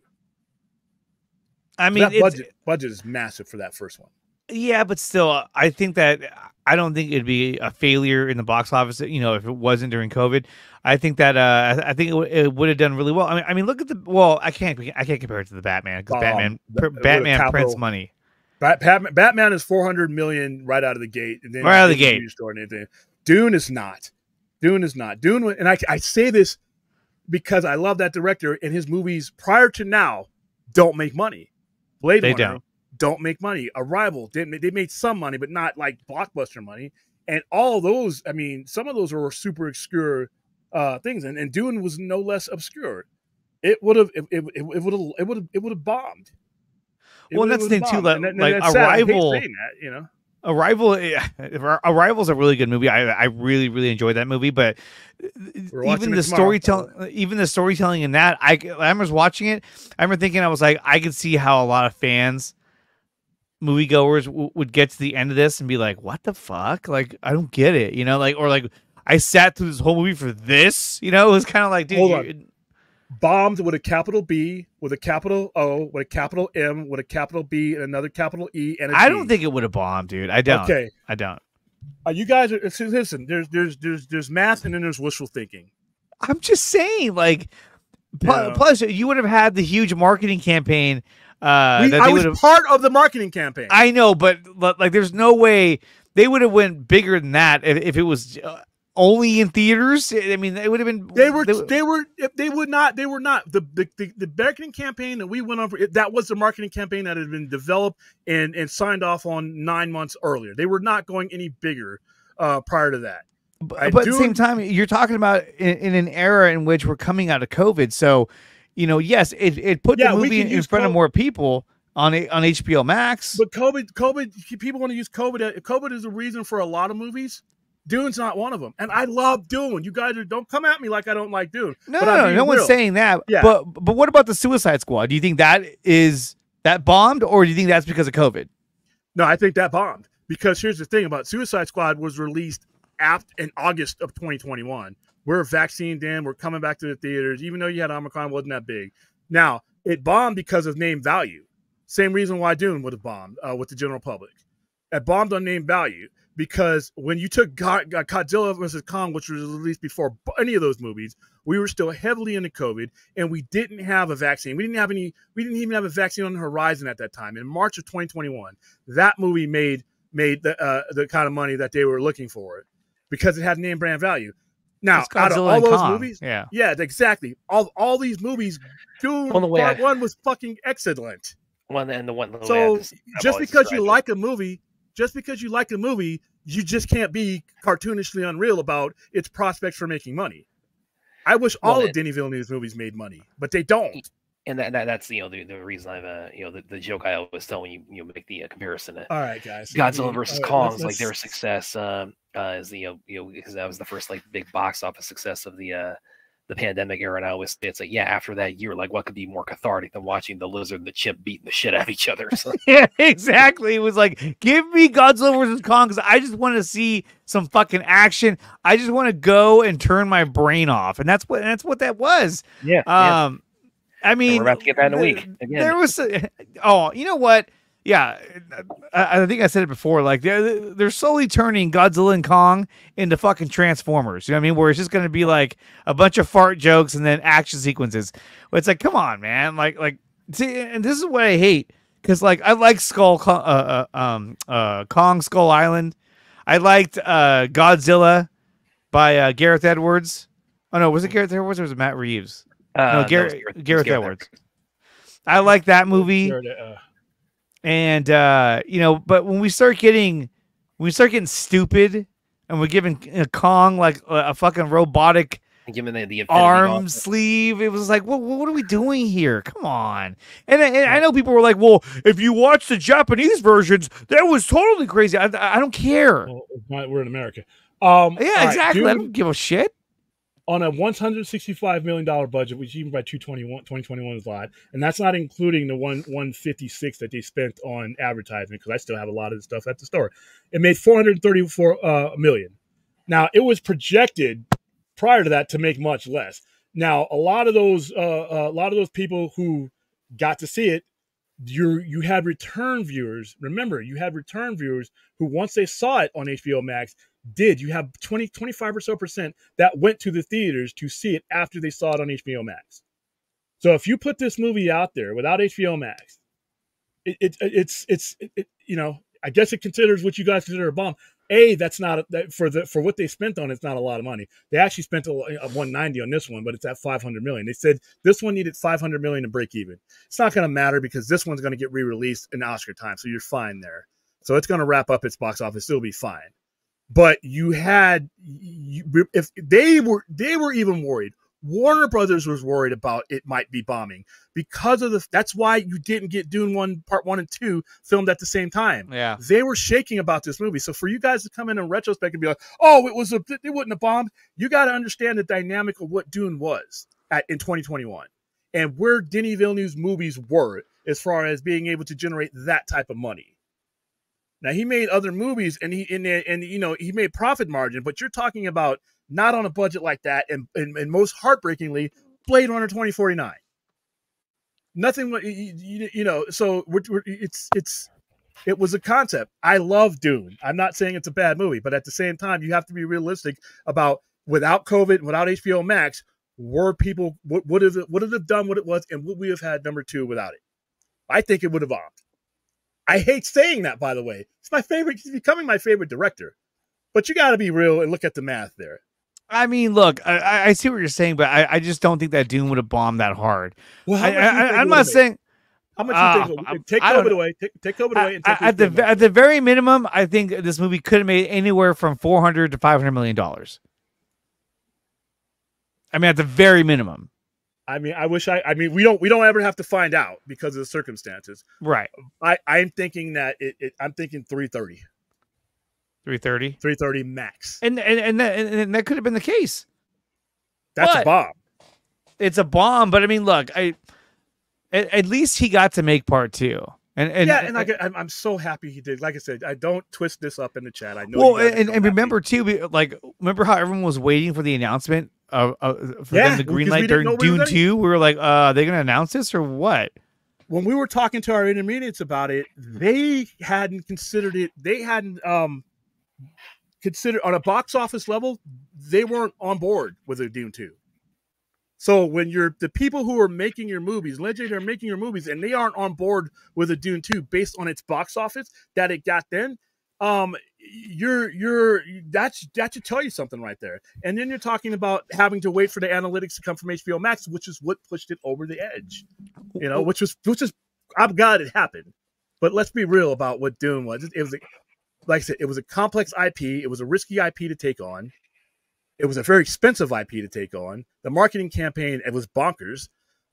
I mean, that it's- budget budget is massive for that first one. Yeah, but still, I think that I don't think it'd be a failure in the box office. You know, if it wasn't during COVID, I think that uh, I think it, it would have done really well. I mean, I mean, look at the well, I can't I can't compare it to the Batman because Um, Batman the- pr- with a Batman prints money. Bat- Batman, Batman is 400 million right out of the gate, and then Right out of the gate. use Store and anything. Dune is not. Dune is not. Dune, and I, I say this because I love that director, and his movies prior to now don't make money. Blade They Runner don't. don't make money. Arrival didn't. They made some money, but not like blockbuster money. And all those, I mean, some of those were super obscure uh, things, and, and Dune was no less obscure. It would have. It would have. It would have. It would have bombed. It Well, that's the thing, too, like- And that- and like that's sad. I hate Arrival- saying that, you know. Arrival, eh, Arrival's a really good movie. I I really really enjoyed that movie, but even the storytelling, even the storytelling in that, I I was watching it. I remember thinking I was like, I could see how a lot of fans, moviegoers, w- would get to the end of this and be like, "What the fuck? Like, I don't get it," you know, like or like I sat through this whole movie for this, you know. It was kind of like, dude, Hold you- on. Bombed with a capital B, with a capital O, with a capital M, with a capital B, and another capital E, and a I don't think it would have bombed, dude. I don't. Okay, I don't. uh, you guys are listen, listen. There's there's there's there's math, and then there's wishful thinking. I'm just saying, like, pl- Yeah. plus you would have had the huge marketing campaign. Uh, We- I was part of the marketing campaign. I know, but but, like, there's no way they would have went bigger than that if, if it was uh, only in theaters. I mean, it would have been. they were they- they were they would not they were not the the, the, the marketing campaign that we went on for it, that was the marketing campaign that had been developed and and signed off on nine months earlier. They were not going any bigger uh, prior to that. but, I but at the same time, you're talking about in, in an era in which we're coming out of COVID. So, you know, yes, it, it put Yeah, the movie in, use front of more people on a, on HBO Max. But COVID, COVID, people want to use COVID. uh, COVID is a reason for a lot of movies. Dune's not one of them, and I love Dune. You guys are, don't come at me like I don't like Dune. No, but no, no, no one's saying that. Yeah. But but what about the Suicide Squad? Do you think that is that bombed, or do you think that's because of COVID? No, I think that bombed because here's the thing about Suicide Squad was released apt in August of 2021. We're vaccinated in. We're coming back to the theaters, even though you had Omicron, wasn't that big. Now it bombed because of name value. Same reason why Dune would have bombed uh, with the general public. It bombed on name value because when you took God, Godzilla versus Kong, which was released before any of those movies, we were still heavily into COVID, and we didn't have a vaccine. We didn't have any. We didn't even have a vaccine on the horizon at that time. In March of 2021, that movie made made the uh, the kind of money that they were looking for it because it had name brand value. Now, It's out of Godzilla all those Kong. movies, yeah. yeah, exactly. All all these movies, Dune Well, Part I- One was fucking excellent. One and the one. the So just- just because you like a movie, just because you like a movie, you just can't be cartoonishly unreal about its prospects for making money. I wish all Well, of Denis Villeneuve's movies made money, but they don't. and that, that that's you know the, the reason I've uh, you know the, the joke I always tell when you you know, make the uh, comparison All right, guys. Godzilla versus right, Kong's like their success um, uh, is the you know, you know because that was the first like big box office success of the uh, the pandemic era, and I always say it's like yeah after that year like what could be more cathartic than watching the lizard and the chip beating the shit out of each other. So, Yeah, exactly. It was like, give me Godzilla versus Kong because I just want to see some fucking action. I just want to go and turn my brain off, and that's what that's what that was. yeah, yeah. Um, I mean, we're about to get that in a week again. There was, a, oh, you know what? Yeah, I, I think I said it before. Like they're they're slowly turning Godzilla and Kong into fucking Transformers. You know what I mean? Where it's just going to be like a bunch of fart jokes and then action sequences. But it's like, come on, man! Like like, see, and this is what I hate because like I like Skull, uh, uh, um, uh, Kong Skull Island. I liked uh, Godzilla by uh, Gareth Edwards. Oh no, was it Gareth Edwards or was it Matt Reeves? Uh, no, that was Gareth, Gareth- Gareth Gareth Edwards. I like that movie, Uh, and uh, you know, but when we start getting, when we start getting stupid, and we're giving uh, Kong like a, a fucking robotic Given the, the arm Gauntlet. sleeve, it was like, what, what are we doing here? Come on! And, I- and I know people were like, well, if you watch the Japanese versions, that was totally crazy. I, I don't care. well, not- we're in America. Um, yeah, all right, exactly. I don't give a shit. On a $165 million budget, which even by 221, 2021 is a lot. And that's not including the one 156 that they spent on advertising, because I still have a lot of the stuff at the store. It made 434 uh, million. Now, it was projected prior to that to make much less. Now, a lot of those, uh, a lot of those people who got to see it you you had return viewers. Remember, you had return viewers who once they saw it on HBO Max did. You have 20 25 or so percent that went to the theaters to see it after they saw it on HBO Max. So if you put this movie out there without HBO Max, it, it it's it's it, you know I guess it considers what you guys consider a bomb. A that's not that for the for what they spent on it's not a lot of money. They actually spent a, a 190 on this one, but it's at 500 million. They said this one needed 500 million to break even. It's not going to matter because this one's going to get re-released in Oscar time, so you're fine there. So it's going to wrap up its box office. It'll be fine. But you had you, if they were they were even worried Warner Brothers was worried about it might be bombing because of the. That's why you didn't get Dune one, part one and two filmed at the same time. Yeah, they were shaking about this movie. So for you guys to come in in retrospect and be like, "Oh, it was a, it wouldn't have bombed," you got to understand the dynamic of what Dune was at in 2021 and where Denis Villeneuve's movies were as far as being able to generate that type of money. Now he made other movies and he and, and you know he made profit margin, but you're talking about not on a budget like that, and, and, and most heartbreakingly, Blade Runner 2049. Nothing, you, you know, so we're, we're, it's, it's, it was a concept. I love Dune. I'm not saying it's a bad movie, but at the same time, you have to be realistic about without COVID, without HBO Max, were people what would have have done what it was, and would we have had number two without it? I think it would have bombed. I hate saying that, by the way. It's my favorite. He's becoming my favorite director. But you got to be real and look at the math there. I mean, look, I, I, see what you're saying, but I, I, just don't think that Dune would have bombed that hard. Well, I, am not saying. How much uh, you think? Take COVID away. Take, take COVID away. Take at the at the very minimum, I think this movie could have made anywhere from 400 to 500 million dollars. I mean, at the very minimum. I mean, I wish I. I mean, we don't. We don't ever have to find out because of the circumstances. Right. I. I'm thinking that it. it I'm thinking 330. 330 330 max and and and that, and that could have been the case that's but a bomb it's a bomb but i mean look i at, at least he got to make part two and, and yeah, and I, I'm so happy he did. Like I said, I don't twist this up in the chat. I know. Well, and, and remember too, like remember how everyone was waiting for the announcement of, of for yeah, them to green light during Dune Two. We were like, uh, are they going to announce this or what? When we were talking to our intermediates about it, they hadn't considered it. They hadn't um consider on a box office level, they weren't on board with a Dune 2. So when you're the people who are making your movies, Legend are making your movies, and they aren't on board with a Dune 2 based on its box office that it got then, um, you're you're that's that should tell you something right there. And then you're talking about having to wait for the analytics to come from HBO Max, which is what pushed it over the edge. You know, which was which is I'm glad it happened. But let's be real about what Dune was. It, was like I said, it was a complex IP. It was a risky IP to take on. It was a very expensive IP to take on. The marketing campaign it was bonkers,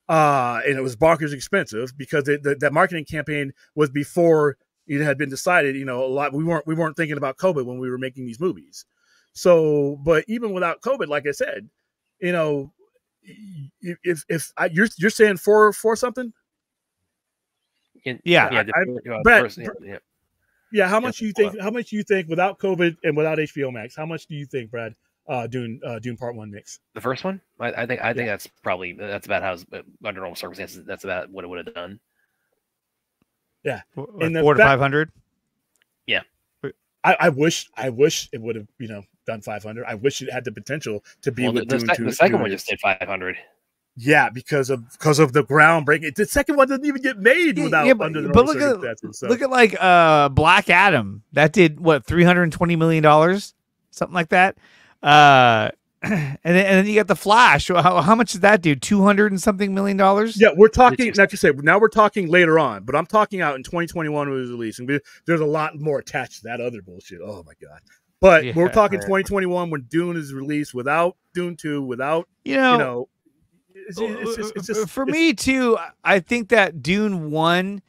uh, and it was bonkers expensive because it, the, that marketing campaign was before it had been decided. You know, a lot we weren't we weren't thinking about COVID when we were making these movies. So, but even without COVID, like I said, you know, if if I, you're you're saying four four something, yeah, yeah, I, I, Brad, yeah. Yeah, how much do you think? How much do you think without COVID and without HBO Max? How much do you think, Brad? Uh, Dune, uh, Dune Part One mix. The first one, I, I think, I think yeah. that's probably that's about how under normal circumstances that's about what it would have done. Yeah, in four to five hundred. Yeah, I, I, wish, I wish it would have, you know, done five hundred. I wish it had the potential to be well, with the, Dune. The, the second one just did five hundred. Yeah, because of because of the groundbreaking. The second one doesn't even get made without yeah, but, under the but look at so. look at like uh Black Adam that did what three hundred and twenty million dollars, something like that. Uh, and then, and then you got the Flash. How, how much did that do? Two hundred and something million dollars. Yeah, we're talking. Like I said, now we're talking later on, but I'm talking out in 2021 when it was released, and there's a lot more attached to that other bullshit. Oh my god. But yeah, we're talking 2021 when Dune is released without Dune 2, without you know, you know uh, it's, it's just, it's uh, just, for me too. I think that Dune one,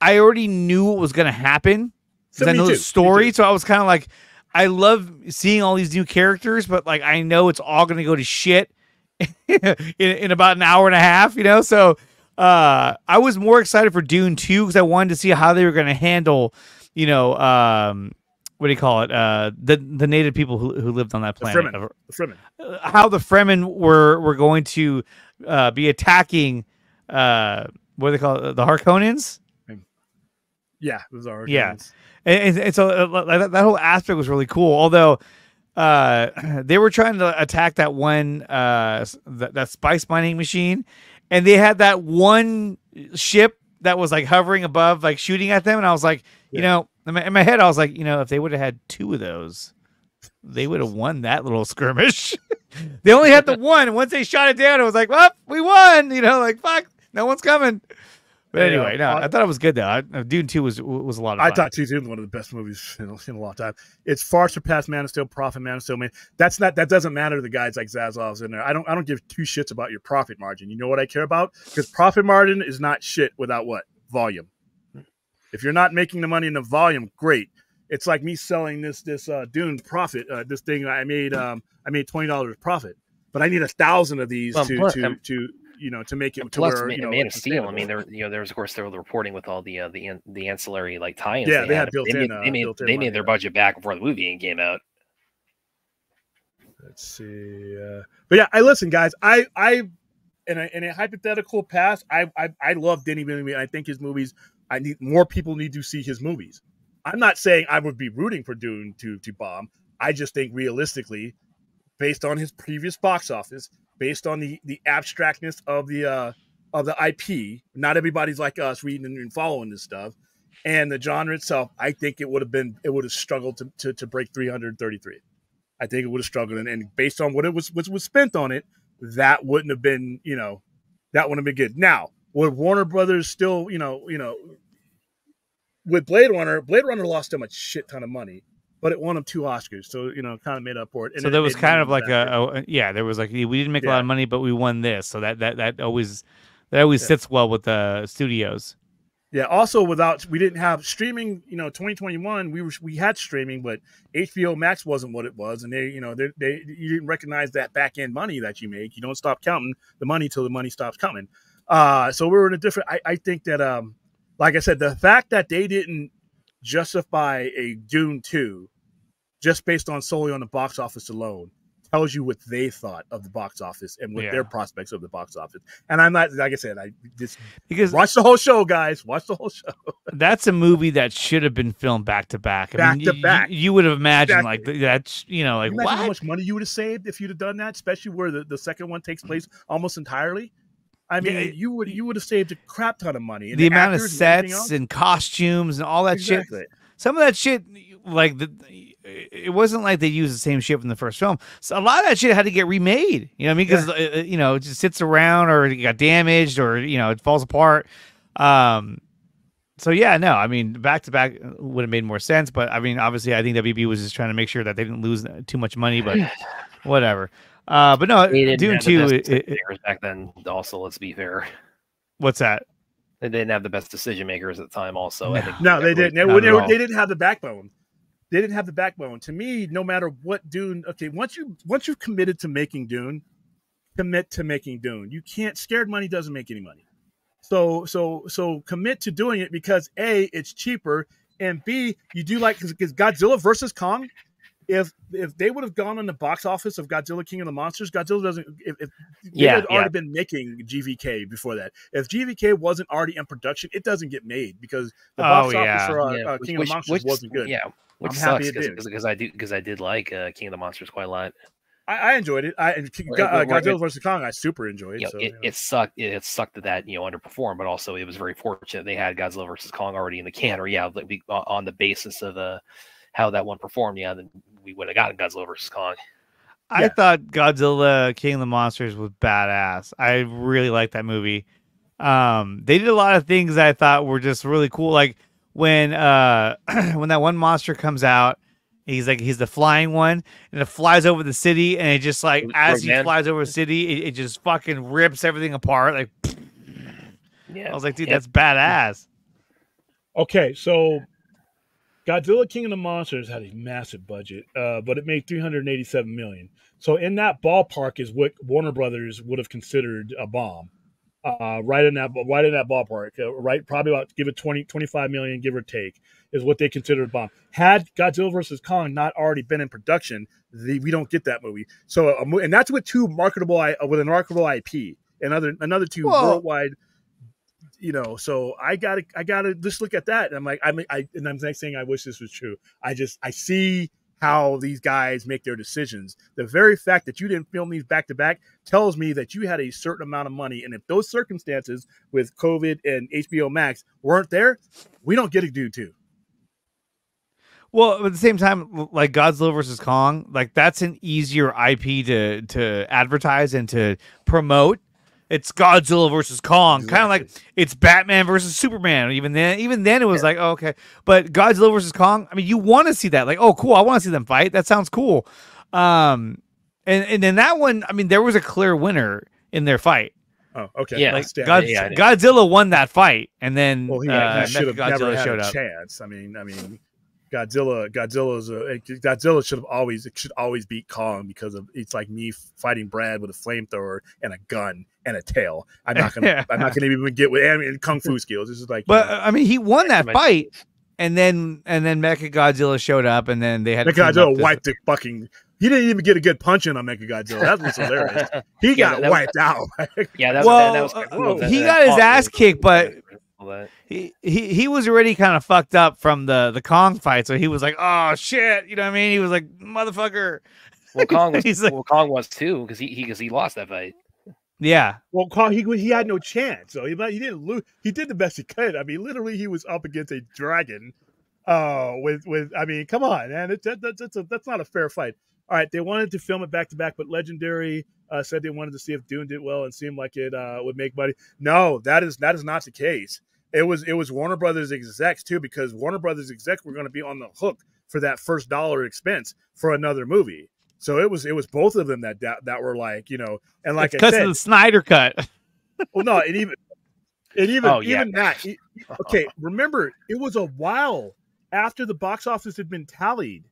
I already knew what was going to happen. So I know too. the story, so I was kind of like, I love seeing all these new characters, but like I know it's all going to go to shit in, in about an hour and a half. You know, so uh, I was more excited for Dune two because I wanted to see how they were going to handle, you know, um, what do you call it? Uh, the the native people who, who lived on that planet. The Fremen. The Fremen. Uh, how the Fremen were were going to uh, be attacking. Uh, what do they call it? The Harkonnens. Yeah, it was our Yeah. and, so uh, that, whole aspect was really cool. Although uh, they were trying to attack that one uh, that, that spice mining machine, and they had that one ship that was like hovering above, like shooting at them, and I was like, you know, in my, in my head, I was like, you know, if they would have had two of those, they would have won that little skirmish. they only had the one, and once they shot it down, it was like, well, we won. You know, like fuck, no one's coming. But Yeah, anyway, no, I- I thought it was good though. I, uh, Dune Two was was a lot of fun. I thought Two was one of the best movies in, a- in a long time. It's far surpassed Man of Steel, Profit, Man of Steel. Man, that's not that doesn't matter to the guys like Zaslav's in there. I don't I don't give two shits about your profit margin. You know what I care about? Because profit margin is not shit without what volume. If you're not making the money in the volume, great. It's like me selling this this uh, Dune profit. Uh, this thing I made um I made twenty dollars profit, but I need a thousand of these Well, to plus- to to you know to make it to Plus, where you know Man of Steel. I mean, there, you know, there's of course there the reporting with all the uh, the an- the ancillary like tie-ins. Yeah, they had built they in, Made, uh, they made, built in they money, made their yeah. budget back before the movie even came out. Let's see. Uh, but yeah, I listen, guys. I I in a, in a hypothetical past, I I, I love Denis Villeneuve. I think his movies. I need more people need to see his movies. I'm not saying I would be rooting for Dune to to bomb. I just think realistically, based on his previous box office, based on the the abstractness of the uh of the IP, not everybody's like us reading and following this stuff, and the genre itself. I think it would have been it would have struggled to to, to break 333. I think it would have struggled, and, and based on what it was was was spent on it, that wouldn't have been you know that wouldn't have been good. Now would Warner Brothers still you know you know with Blade Runner? Blade Runner lost them a shit ton of money, but it won them two Oscars, so you know kind of made up for it. And so there was kind of like a, a yeah there was like we didn't make a lot of money but we won this so that that that always that always Yeah. sits well with the studios Yeah. Also, without we didn't have streaming. You know, 2021 we were we had streaming, but HBO Max wasn't what it was, and they you know they, they you didn't recognize that back end money that you make. You don't stop counting the money till the money stops coming. Uh, so we were in a different. I, I think that um, like I said, the fact that they didn't justify a Dune two just based on solely on the box office alone tells you what they thought of the box office and what Yeah. their prospects of the box office. And I'm not like I said, I just because watch the whole show, guys. Watch the whole show. that's a movie that should have been filmed back to back I Back mean, to y- y- back. you would have imagined like Exactly. th- that's you know like you how much money you would have saved if you'd have done that, especially where the, the second one takes place almost entirely. I mean, Yeah, you would you would have saved a crap ton of money. And the amount of actors and sets and costumes and all that shit some of that shit like the it wasn't like they used the same shit from the first film so a lot of that shit had to get remade you know what i mean because uh, you know it just sits around or it got damaged or you know it falls apart um so yeah no i mean back to back would have made more sense but i mean obviously i think wb was just trying to make sure that they didn't lose too much money but whatever uh but no They didn't dune 2 it- it- back then. Also, let's be fair, what's that they didn't have the best decision makers at the time. Also, I No. think No, they didn't. They, they, at were- all. they didn't have the backbone. They didn't have the backbone. To me, no matter what Dune. Okay, once you once you've committed to making Dune, commit to making Dune. You can't. Scared money doesn't make any money. So so so commit to doing it because a it's cheaper and b you do like because Godzilla versus Kong. If if they would have gone on the box office of Godzilla King of the Monsters, Godzilla doesn't. If, if they Yeah, had already yeah. been making GVK before that, if GVK wasn't already in production, it doesn't get made because the Oh, box yeah. office for uh, Yeah, uh, which- King of the Monsters which- wasn't good. Yeah, which I'm sucks because I do because I did like uh, King of the Monsters quite a lot. I, I enjoyed it. I and King- Right, uh, right, right. Godzilla versus Kong, I super enjoyed. You know, so, it, you know. it sucked. It, it sucked that that you know underperformed, but also it was very fortunate they had Godzilla versus Kong already in the can. Or yeah, like we, on on the basis of uh, how that one performed, yeah, then we would have gotten Godzilla versus Kong. I Yeah. thought Godzilla King of the Monsters was badass. I really liked that movie. Um, they did a lot of things I thought were just really cool. Like when uh when that one monster comes out, he's like he's the flying one, and it flies over the city, and it just like Rogue as he Man? flies over the city, it, it just fucking rips everything apart. Like Yeah, I was like, dude, Yeah. that's badass. Okay, so Godzilla King of the Monsters had a massive budget, uh, but it made 387 million. So in that ballpark is what Warner Brothers would have considered a bomb. Uh, right in that right in that ballpark, uh, right probably about give it 20 25 million give or take is what they considered a bomb. Had Godzilla versus Kong not already been in production, the, we don't get that movie. So a and that's with two marketable with a marketable IP, another another two Well- worldwide you know, so I gotta I gotta just look at that. And I'm like, I mean, I and I'm not saying I wish this was true. I just I see how these guys make their decisions. The very fact that you didn't film these back to back tells me that you had a certain amount of money. And if those circumstances with COVID and HBO Max weren't there, we don't get a do two. Well, at the same time, like Godzilla versus Kong, like that's an easier IP to to advertise and to promote it's Godzilla versus Kong, exactly. kind of like it's Batman versus Superman. Even then, even then, it was yeah. like oh, okay, but Godzilla versus Kong. I mean, you want to see that, like, oh, cool, I want to see them fight. That sounds cool. Um, and and then that one, I mean, there was a clear winner in their fight. Oh, okay. Yeah, like God, yeah, Godzilla won that fight, and then well, he, uh, he should have never had a up. chance. I mean, I mean, Godzilla, Godzilla's a, Godzilla should have always it should always beat Kong because of it's like me fighting Brad with a flamethrower and a gun and a tail. I'm not gonna I'm not gonna even get with I mean, kung fu skills. This is like, but know, I mean, he won that fight, and then and then Mecha Godzilla showed up, and then they had Mecha Godzilla wiped the fucking. He didn't even get a good punch in on Mecha Godzilla. That was hilarious. He yeah, got wiped was, out. yeah, that, well, that, uh, that was cool. he got his ass kicked, but he, he he was already kind of fucked up from the the Kong fight, so he was like, "Oh shit," you know what I mean? He was like, "Motherfucker." Well, Kong was like, well, Kong was too because he he because he lost that fight. Yeah. Well, he he had no chance, so he he didn't lose. He did the best he could. I mean, literally, he was up against a dragon. Uh, with with I mean, come on, man, it's that, that's a, that's not a fair fight. All right, they wanted to film it back to back, but Legendary uh, said they wanted to see if Dune did well and seemed like it uh, would make money. No, that is that is not the case it was it was Warner Brothers execs too, because Warner Brothers execs were going to be on the hook for that first dollar expense for another movie. So it was it was both of them that that, that were like you know and like because of the Snyder cut. well, no, it even it even oh, yeah. even that. okay, remember it was a while after the box office had been tallied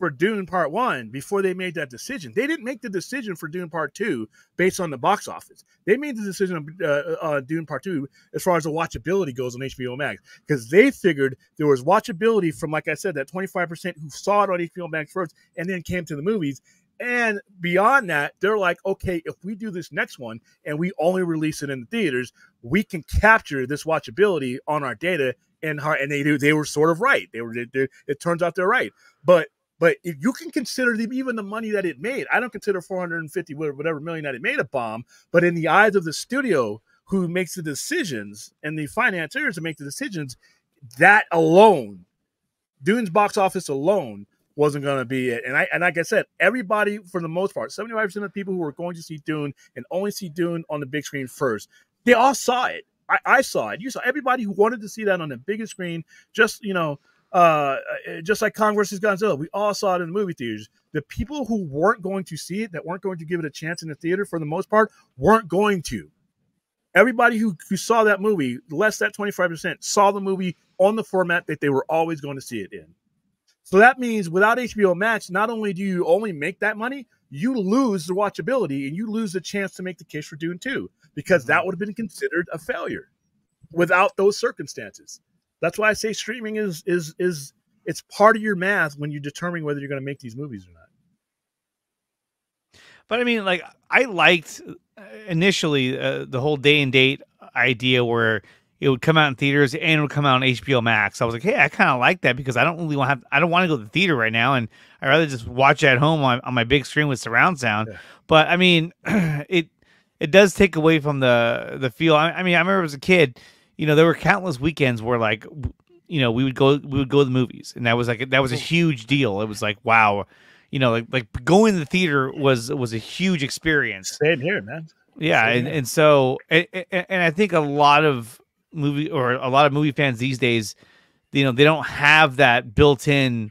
for Dune Part One before they made that decision. They didn't make the decision for Dune Part Two based on the box office. They made the decision on uh, uh, Dune Part Two as far as the watchability goes on HBO Max because they figured there was watchability from, like I said, that twenty five percent who saw it on HBO Max first and then came to the movies. And beyond that, they're like, okay, if we do this next one and we only release it in the theaters, we can capture this watchability on our data and and they do they were sort of right. They were they, it turns out they're right. But but if you can consider the, even the money that it made, I don't consider 450 whatever million that it made a bomb. But in the eyes of the studio who makes the decisions and the financiers who make the decisions, that alone, Dune's box office alone wasn't going to be it. And I and like I said, everybody for the most part, 75% of the people who were going to see Dune and only see Dune on the big screen first, they all saw it. I, I saw it. You saw everybody who wanted to see that on the biggest screen, just you know, uh, uh, just like Kong versus Godzilla, we all saw it in the movie theaters. The people who weren't going to see it, that weren't going to give it a chance in the theater, for the most part, weren't going to. Everybody who, who saw that movie, less that 25%, saw the movie on the format that they were always going to see it in. So that means without HBO Max, not only do you only make that money, you lose the watchability and you lose the chance to make the case for Dune 2 because that mm-hmm. would have been considered a failure without those circumstances. That's why I say streaming is is is it's part of your math when you're determining whether you're going to make these movies or not. But I mean, like I liked uh, initially uh, the whole day and date idea where it would come out in theaters and it would come out on HBO Max. I was like, hey, I kind of like that because I don't really want to have, I don't want to go to the theater right now, and I rather just watch it at home on, on my big screen with surround sound. Yeah. But I mean, it it does take away from the the feel. I, I mean, I remember as a kid you know, there were countless weekends where like you know, we would go we would go to the movies and that was like that was a huge deal. It was like, wow, you know, like like going to the theater was was a huge experience. Same here, man. Yeah, Same and, here. and so and, and I think a lot of movie or a lot of movie fans these days, you know, they don't have that built-in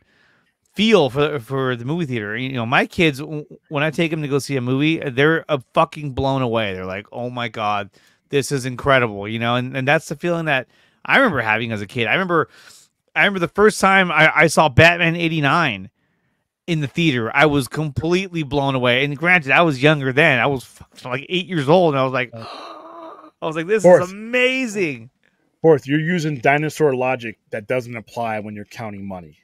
feel for for the movie theater. You know, my kids when I take them to go see a movie, they're a fucking blown away. They're like, "Oh my god, this is incredible, you know, and, and that's the feeling that I remember having as a kid. I remember I remember the first time I, I saw Batman 89 in the theater, I was completely blown away. And granted, I was younger then. I was like eight years old, and I was like, uh, I was like, this Fourth. is amazing. Fourth, you're using dinosaur logic that doesn't apply when you're counting money.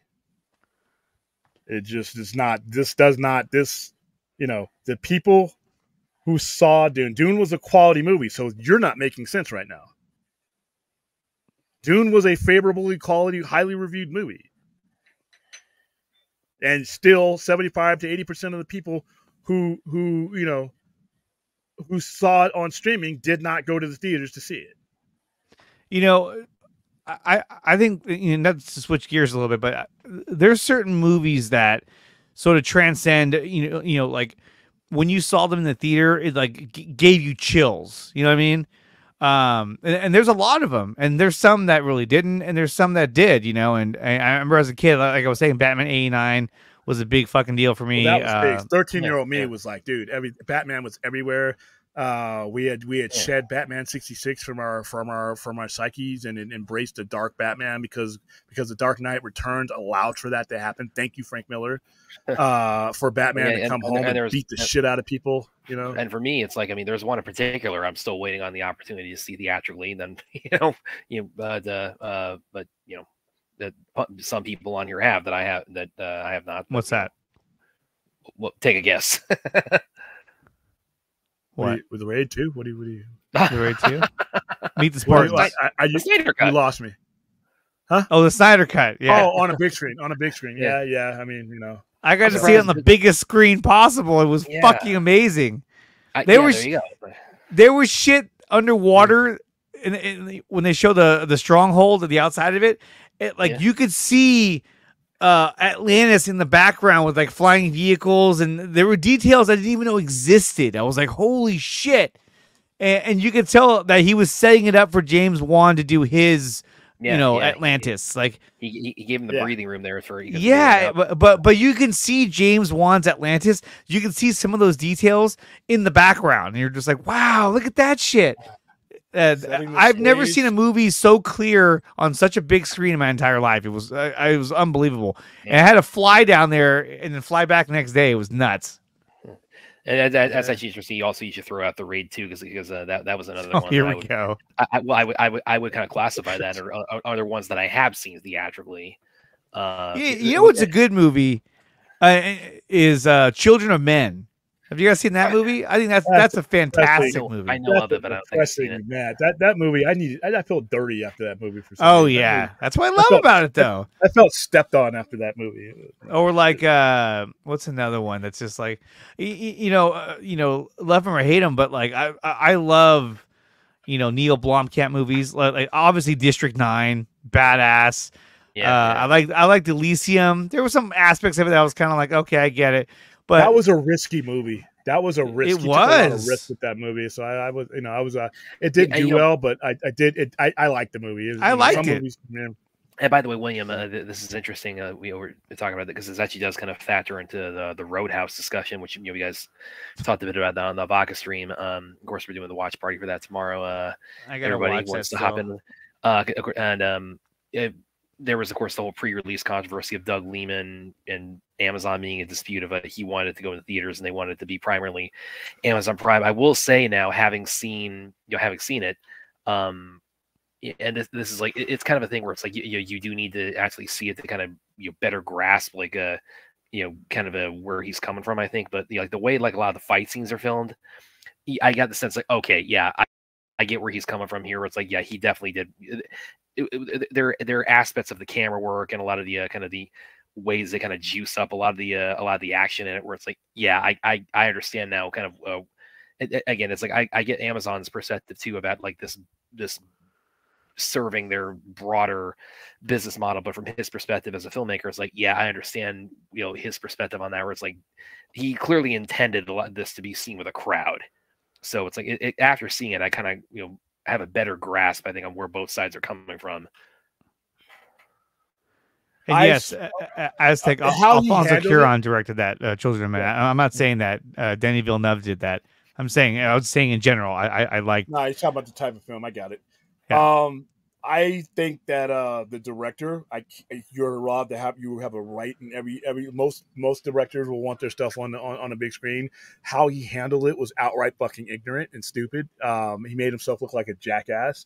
It just is not. This does not. This, you know, the people who saw Dune. Dune was a quality movie, so you're not making sense right now. Dune was a favorably quality, highly reviewed movie. And still 75 to 80% of the people who who, you know, who saw it on streaming did not go to the theaters to see it. You know, I I think you know to switch gears a little bit, but there's certain movies that sort of transcend. You know, you know, like when you saw them in the theater, it like g- gave you chills. You know what I mean? Um, and, and, there's a lot of them, and there's some that really didn't, and there's some that did. You know, and I, I remember as a kid, like I was saying, Batman '89 was a big fucking deal for me. Well, Thirteen year old me yeah. was like, dude, every Batman was everywhere. Uh, we had we had yeah. shed Batman sixty six from our from our from our psyches and, and, embraced the dark Batman because because the Dark Knight Returns allowed for that to happen. Thank you, Frank Miller, uh, for Batman yeah, to come and, home and, and beat the shit out of people. You know, and for me, it's like I mean, there's one in particular I'm still waiting on the opportunity to see theatrically. And then you know, you know, uh, the uh, but you know that some people on here have that I have that uh, I have not. What's that? Well, take a guess. What? with the raid two? What do you? What do you? The raid two? Meet the Spartans. I, I, I just, you lost me. Huh? Oh, the Snyder cut. Yeah. Oh, on a big screen. On a big screen. Yeah, yeah. yeah. I mean, you know. I got I'm to see it on the biggest screen possible. It was yeah. fucking amazing. there yeah, was there, there was shit underwater in, in, when they show the the stronghold at the outside of it. it like you could see uh, Atlantis in the background with like flying vehicles, and there were details I didn't even know existed. I was like, holy shit. And, and you could tell that he was setting it up for James Wan to do his, yeah, you know, yeah, Atlantis. He, like he, he gave him the yeah. breathing room there for yeah, but, but but you can see James Wan's Atlantis. You can see some of those details in the background, and you're just like, wow, look at that shit. Uh, I've never seen a movie so clear on such a big screen in my entire life. It was uh, it was unbelievable. Yeah. And I had to fly down there and then fly back the next day. It was nuts. And that, that's actually interesting. You also you should throw out the raid too, because because uh, that that was another oh, one. Here we would, go. I, I, well, I would I would I would kind of classify that or other ones that I have seen theatrically. Uh, you, you know what's a good movie? Uh, is uh, Children of Men. Have you guys seen that movie? I think that's that's, that's a fantastic movie. I know that's of it, but I don't think I've seen it. Mad. That that movie, I need. I, I felt dirty after that movie. For some oh reason. yeah, that that's what I love I felt, about it though. I felt stepped on after that movie. Or like, uh, what's another one that's just like, you, you know, uh, you know, love him or hate him, but like, I I love, you know, Neil Blomkamp movies. Like, like obviously District Nine, badass. Yeah, uh, yeah. I like I liked Elysium. There were some aspects of it that I was kind of like, okay, I get it. But that was a risky movie. That was a risk. It was a risk with that movie. So I, I, was, you know, I was. Uh, it didn't do well, but I, I did. It. I, I liked the movie. Was, I liked it. Movies, and by the way, William, uh, this is interesting. Uh, we were talking about that because this actually does kind of factor into the the Roadhouse discussion, which you know you guys talked a bit about that on the Vodka stream. Um, of course, we're doing the watch party for that tomorrow. Uh, I everybody wants to hop in. Uh, and um, it, there was, of course, the whole pre-release controversy of Doug Liman and Amazon being a dispute of it. He wanted to go into theaters and they wanted it to be primarily Amazon Prime. I will say now, having seen, you know, having seen it, um, and this, this is like it's kind of a thing where it's like you, you, you do need to actually see it to kind of you know, better grasp like a you know kind of a where he's coming from. I think, but you know, like the way like a lot of the fight scenes are filmed, I got the sense like okay, yeah, I, I get where he's coming from here. It's like yeah, he definitely did. There there are aspects of the camera work and a lot of the uh, kind of the ways they kind of juice up a lot of the uh, a lot of the action in it where it's like yeah i i, I understand now kind of uh, it, again it's like I, I get amazon's perspective too about like this this serving their broader business model but from his perspective as a filmmaker it's like yeah i understand you know his perspective on that where it's like he clearly intended a lot this to be seen with a crowd. So it's like it, after seeing it i kind of you know have a better grasp i think on where both sides are coming from and yes, Aztec uh, Alfonso Cuarón directed that uh, Children of Men. Yeah. I'm not saying that uh, Denis Villeneuve did that. I'm saying I was saying in general. I I, I like. No, you're talking about the type of film. I got it. Yeah. Um, I think that uh, the director, I you're robbed to have you have a right, and every every most most directors will want their stuff on on, on a big screen. How he handled it was outright fucking ignorant and stupid. Um, he made himself look like a jackass.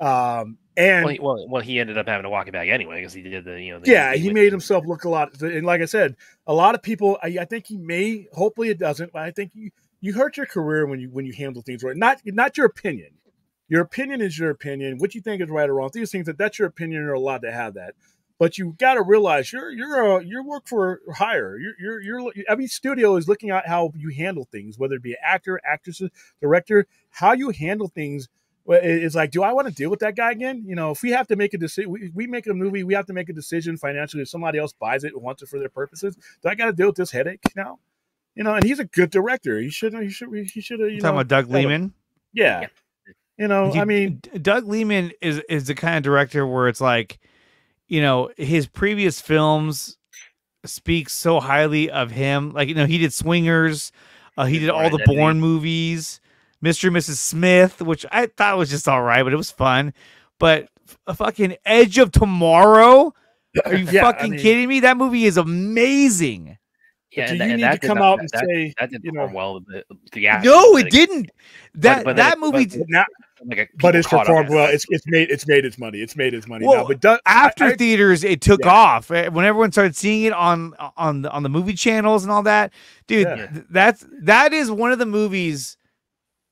Um, and well he, well, well, he ended up having to walk it back anyway because he did the you know. The, yeah, he made himself look a lot. And like I said, a lot of people. I, I think he may. Hopefully, it doesn't. But I think you you hurt your career when you when you handle things right. Not not your opinion. Your opinion is your opinion. What you think is right or wrong, these things that that's your opinion. You're allowed to have that. But you got to realize you're you're a, you work for hire. You're, you're you're every studio is looking at how you handle things, whether it be actor, actress, director, how you handle things it's like, do I want to deal with that guy again? You know, if we have to make a decision, we, we make a movie, we have to make a decision financially. If somebody else buys it and wants it for their purposes, do I got to deal with this headache now? You know, and he's a good director. He should, he should, he should have. You talking know, about Doug Liman? Yeah. yeah. You know, you, I mean, Doug Liman is is the kind of director where it's like, you know, his previous films speak so highly of him. Like, you know, he did Swingers, uh, he did all the Bourne movies. Mr. and Mrs. Smith, which I thought was just all right, but it was fun. But a fucking Edge of Tomorrow? Are you yeah, fucking I mean, kidding me? That movie is amazing. Yeah, do you and need to come out and that, say that didn't you know, well the, the No, it didn't. That but, but that movie but, not, like but it's performed well. It's it's made it's made its money. It's made its money well, now. But do, after I, theaters, it took yeah. off. Eh, when everyone started seeing it on on the, on the movie channels and all that, dude, yeah. that's that is one of the movies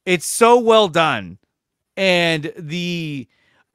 it's so well done, and the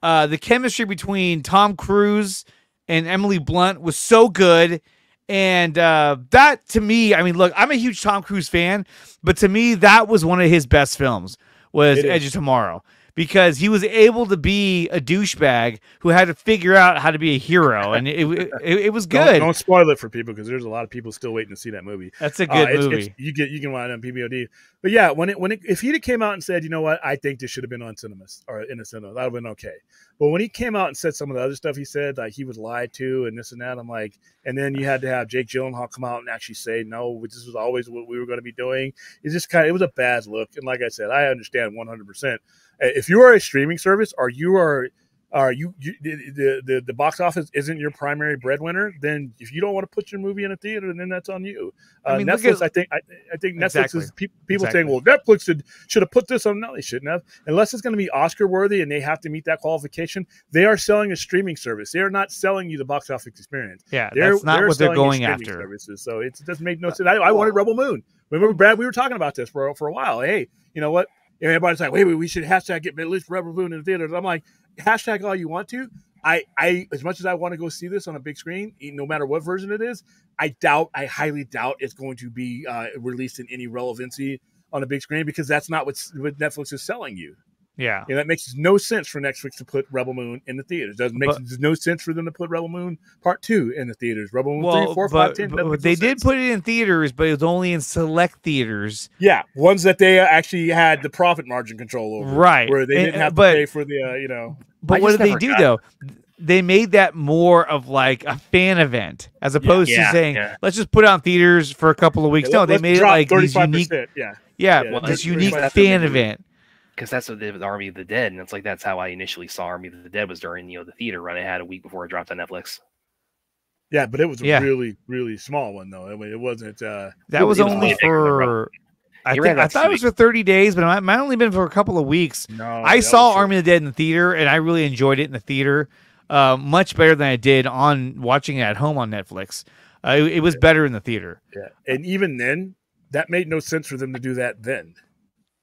uh, the chemistry between Tom Cruise and Emily Blunt was so good. And uh, that to me, I mean, look, I'm a huge Tom Cruise fan, but to me, that was one of his best films. Was Edge of Tomorrow because he was able to be a douchebag who had to figure out how to be a hero, and it it, it was good. Don't, don't, spoil it for people because there's a lot of people still waiting to see that movie. That's a good uh, it's, movie. It's, you get you can watch it on PVOD, but yeah, when it when it if he'd came out and said, you know what, I think this should have been on cinemas or in a cinema, that would have been okay. But when he came out and said some of the other stuff he said, like he was lied to and this and that, I'm like, and then you had to have Jake Gyllenhaal come out and actually say, no, this was always what we were going to be doing. It's just kind of, it was a bad look. And like I said, I understand 100 percent if you are a streaming service or you are are you, you the, the the box office isn't your primary breadwinner then if you don't want to put your movie in a theater then that's on you. Uh, I mean, netflix at, i think i, I think netflix exactly. is pe- people exactly. saying well netflix should should have put this on. No they shouldn't have. Unless it's going to be oscar worthy and they have to meet that qualification they are selling a streaming service. They are not selling you the box office experience. Yeah they're, that's not they're what they're going after. services. So it doesn't make no sense. I, I wanted rebel moon. Remember brad we were talking about this for, for a while. Hey you know what everybody's like, wait, wait, we should hashtag get at least Rebel Moon in the theaters. I'm like, hashtag all you want to. I, I, as much as I want to go see this on a big screen, no matter what version it is, I doubt, I highly doubt it's going to be uh, released in any relevancy on a big screen because that's not what's, what Netflix is selling you. Yeah. And that makes no sense for Netflix to put Rebel Moon in the theaters. Doesn't make no sense for them to put Rebel Moon Part Two in the theaters. Rebel Moon well, 3, 4, but, 5, 10. But they no did put it in theaters, but it was only in select theaters. Yeah, ones that they actually had the profit margin control over. Right. Where they didn't have but, to pay for the, uh, you know. But what did they do got... though? They made that more of like a fan event as opposed yeah, to saying, yeah. let's just put it on theaters for a couple of weeks. Yeah, no, they made it like these unique, yeah, yeah, well, this unique fan event because that's what the Army of the Dead, and it's like that's how I initially saw Army of the Dead was during you know the theater run I had a week before it dropped on Netflix. Yeah, but it was a really really small one though. I mean, it wasn't. uh That was, was only for. I, think, I thought it was for 30 days, but it might only been for a couple of weeks. No, I saw Army of the Dead in the theater, and I really enjoyed it in the theater, uh, much better than I did on watching it at home on Netflix. Uh, it, it was yeah. better in the theater. Yeah, and even then, that made no sense for them to do that then.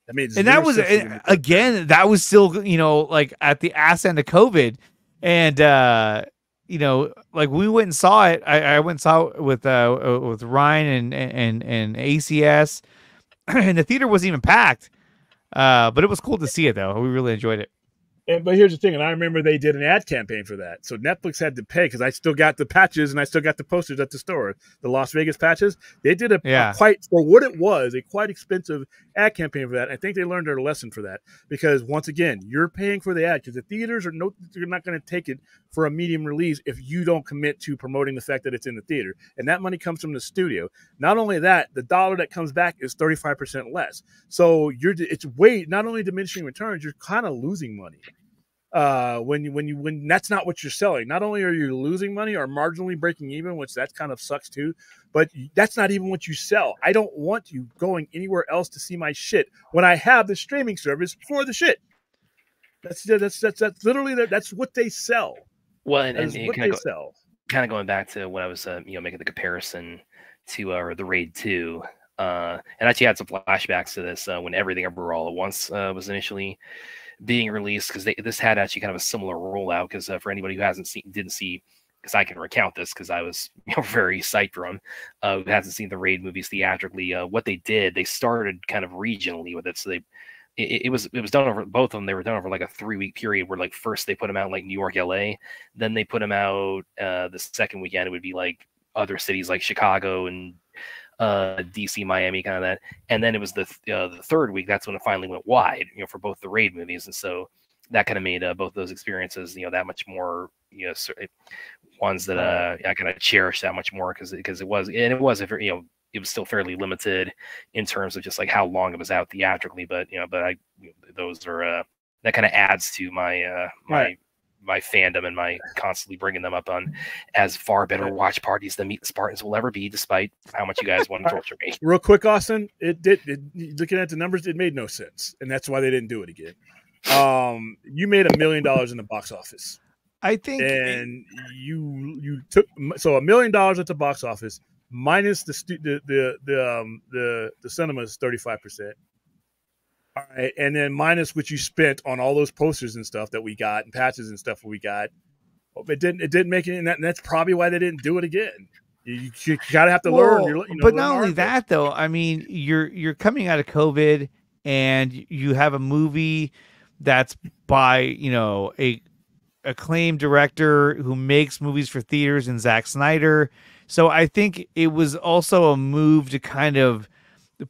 I mean, and that was again, that was still you know like at the ass end of COVID, and uh, you know like we went and saw it. I, I went and saw it with uh, uh with Ryan and and and ACS, and the theater wasn't even packed. Uh, but it was cool to see it though. We really enjoyed it. And, but here's the thing, and I remember they did an ad campaign for that. So Netflix had to pay because I still got the patches and I still got the posters at the store, the Las Vegas patches. They did a, yeah. a quite for what it was, a quite expensive ad campaign for that. I think they learned their lesson for that because once again, you're paying for the ad because the theaters are no, you're not going to take it for a medium release if you don't commit to promoting the fact that it's in the theater, and that money comes from the studio. Not only that, the dollar that comes back is 35 percent less. So you're it's way not only diminishing returns, you're kind of losing money uh, when you when you when that's not what you're selling. Not only are you losing money or marginally breaking even, which that kind of sucks too, but that's not even what you sell. I don't want you going anywhere else to see my shit when I have the streaming service for the shit. That's that's that's that's literally that, that's what they sell. Well, and, and, and what they go, sell. Kind of going back to when I was uh, you know making the comparison to uh, the Raid Two. Uh, and actually had some flashbacks to this uh, when Everything Everywhere All at Once uh, was initially being released because this had actually kind of a similar rollout. Because uh, for anybody who hasn't seen, didn't see, because I can recount this because I was you know, very psyched them, uh, who hasn't seen the Raid movies theatrically. Uh, what they did, they started kind of regionally with it. So they it, it, was it was done over both of them. They were done over like a three week period where like first they put them out like New York, LA, then they put them out uh, the second weekend. It would be like other cities like Chicago and uh, DC, Miami, kind of that. And then it was the uh, the third week. That's when it finally went wide, you know, for both the raid movies. And so that kind of made uh, both those experiences, you know, that much more, you know, ones that uh, I kind of cherish that much more because because it was and it was a very you know it was still fairly limited in terms of just like how long it was out theatrically. But you know, but I those are uh, that kind of adds to my uh, my right. My fandom and my constantly bringing them up on as far better watch parties than Meet the Spartans will ever be, despite how much you guys want to torture me. Real quick, Austin, it did. It, looking at the numbers, it made no sense, and that's why they didn't do it again. Um, you made a million dollars in the box office. I think, and you you took so a million dollars at the box office minus the stu- the the the um, the, the cinema is thirty five percent. All right, and then minus what you spent on all those posters and stuff that we got and patches and stuff we got. It didn't. It didn't make it, and, that, and that's probably why they didn't do it again. You, you gotta have to well, learn. You know, but not only that, though. I mean, you're you're coming out of COVID, and you have a movie that's by you know a acclaimed director who makes movies for theaters and Zack Snyder so I think it was also a move to kind of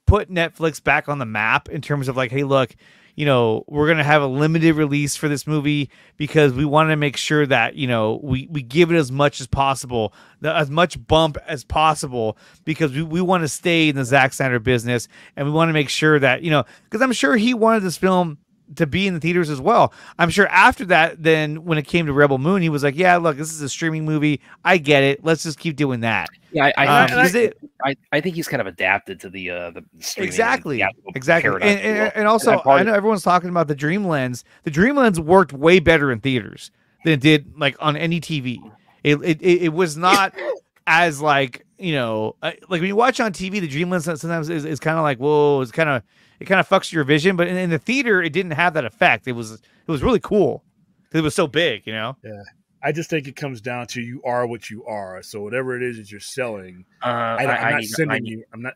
put Netflix back on the map in terms of like, hey, look, you know, we're gonna have a limited release for this movie because we want to make sure that you know we we give it as much as possible, as much bump as possible because we, we want to stay in the Zack Snyder business and we want to make sure that you know because I'm sure he wanted this film to be in the theaters as well. I'm sure after that, then when it came to Rebel Moon, he was like, "Yeah, look, this is a streaming movie. I get it. Let's just keep doing that." Yeah, I, I, um, I, I, I, think he's kind of adapted to the uh, the exactly, exactly, and, and, and, also and I know everyone's talking about the Dream Lens. The Dream Lens worked way better in theaters than it did like on any TV. It it, it was not as like you know like when you watch on TV, the Dream Lens sometimes is, is kind of like whoa, it's kind of it kind of fucks your vision. But in, in, the theater, it didn't have that effect. It was it was really cool because it was so big, you know. Yeah, I just think it comes down to you are what you are. So whatever it is that you're selling, uh, I, am not need, sending need, you. I'm not.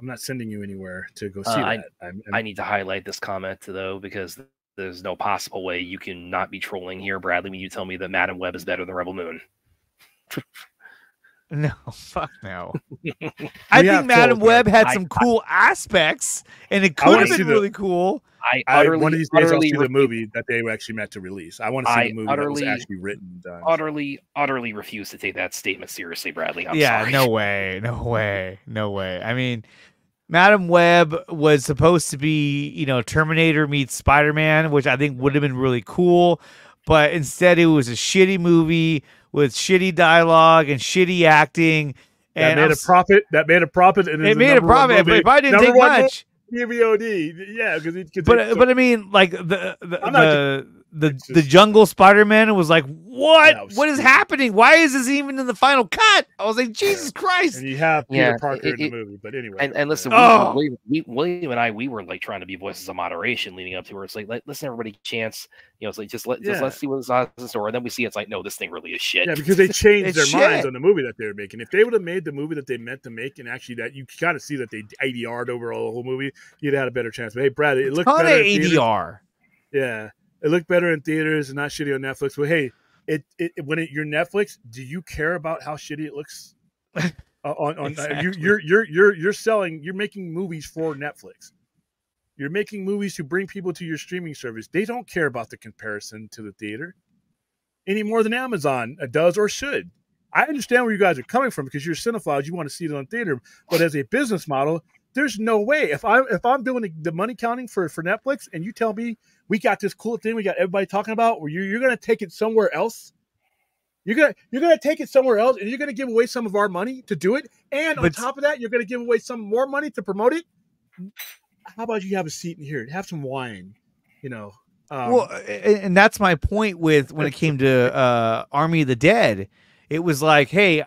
I'm not sending you anywhere to go see uh, that. I, I'm, I'm, i need to highlight this comment though because there's no possible way you can not be trolling here, Bradley, when you tell me that Madame Web is better than Rebel Moon. No, fuck no. I think Madame Web had some I, cool I, aspects, and it could have been really the, cool. I utterly, I, one of these days I'll see the movie that they were actually meant to release. I want to see the movie utterly, that was actually written. Done. Utterly, utterly refuse to take that statement seriously, Bradley. I'm yeah, sorry. no way, no way, no way. I mean, Madame Web was supposed to be, you know, Terminator meets Spider Man, which I think would have been really cool, but instead it was a shitty movie with shitty dialogue and shitty acting. And that made a profit. That made a profit. And it made a profit, but if I didn't take much, PVOD, yeah, because but so. but I mean, like the the the, the, just, the jungle Spider Man was like, what? Was what is happening? Why is this even in the final cut? I was like, Jesus Christ! And you have Peter yeah, Parker it, in the movie, but anyway. And, and listen, oh. we, we, William and I, we were like trying to be voices of moderation leading up to where it's like, let, listen, everybody chance. You know, it's like just let just let's see what's on the store, and then we see it's like, no, this thing really is shit. Yeah, because they changed their shit. minds on the movie that they were making. If they would have made the movie that they meant to make, and actually that you kind of see that they ADR'd over all the whole movie, you'd have had a better chance. But hey, Brad, it looked better. ADR. Yeah, it looked better in theaters and not shitty on Netflix. But hey, it, it when it, you're Netflix, do you care about how shitty it looks? uh, on on exactly. uh, you, you're you're you're you're selling. You're making movies for Netflix. You're making movies to bring people to your streaming service. They don't care about the comparison to the theater any more than Amazon uh, does or should. I understand where you guys are coming from because you're cinephiles. You want to see it on theater, but as a business model, there's no way if I if I'm doing the money counting for for Netflix and you tell me we got this cool thing we got everybody talking about where you're, you're going to take it somewhere else. You're gonna you're gonna take it somewhere else and you're gonna give away some of our money to do it. And but, on top of that you're gonna give away some more money to promote it. How about you have a seat in here? Have some wine you know um, well and that's my point with when it came to uh army of the dead. It was like hey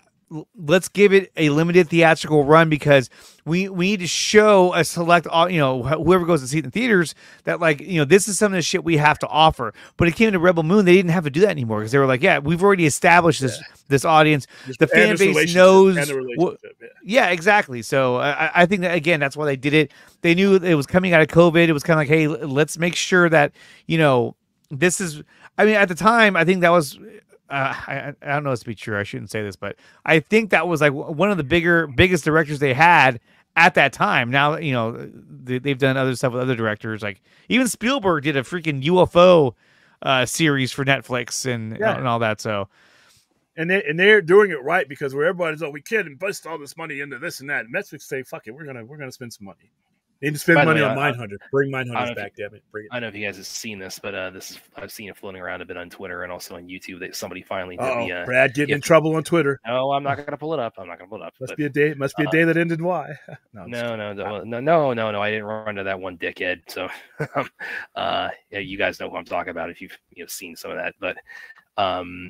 let's give it a limited theatrical run because we we need to show a select all you know whoever goes to see it in theaters that like you know this is some of the shit we have to offer but it came to rebel moon they didn't have to do that anymore because they were like yeah we've already established this yeah. this audience Just the fan base knows what, yeah. yeah. exactly so I, I think that again that's why they did it they knew it was coming out of covid it was kind of like hey let's make sure that you know this is i mean at the time i think that was uh, I, I don't know if to be true. I shouldn't say this, but I think that was like one of the bigger, biggest directors they had at that time. Now, you know, they, have done other stuff with other directors. Like even Spielberg did a freaking UFO uh, series for Netflix and yeah. and all that. So, and they and they're doing it right because where everybody's like, we can't invest all this money into this and that. And Netflix say fuck it, we're gonna we're gonna spend some money. Need to spend money way, on Mindhunter. Bring Mindhunters back, damn it. Bring it. I don't know if you guys have seen this, but uh, this is I've seen it floating around a bit on Twitter and also on YouTube that somebody finally did the uh, Brad getting if, in trouble on Twitter. No, I'm not gonna pull it up. I'm not gonna pull it up. Must but, be a day. Must be a uh, day that ended. Why? no, no, no, no, no, no, no, no. I didn't run to that one dickhead. So, uh, yeah, you guys know who I'm talking about if you've you know seen some of that. But, um,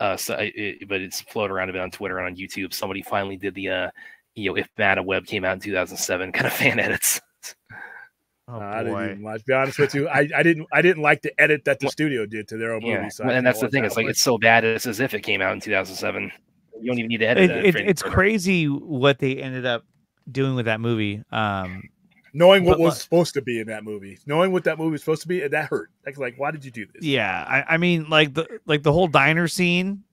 uh, so it, but it's floating around a bit on Twitter and on YouTube. Somebody finally did the uh, you know, if Madame Web came out in 2007 kind of fan edits. Oh, I didn't even watch. Be honest with you, I, I didn't I didn't like the edit that the studio did to their own yeah. movie. So and that's the thing. That it's like it's so bad. It's as if it came out in 2007. You don't even need to edit it. it it's crazy what they ended up doing with that movie. Um, knowing what was supposed to be in that movie, knowing what that movie was supposed to be, that hurt. Like, like why did you do this? Yeah, I, I mean, like the like the whole diner scene.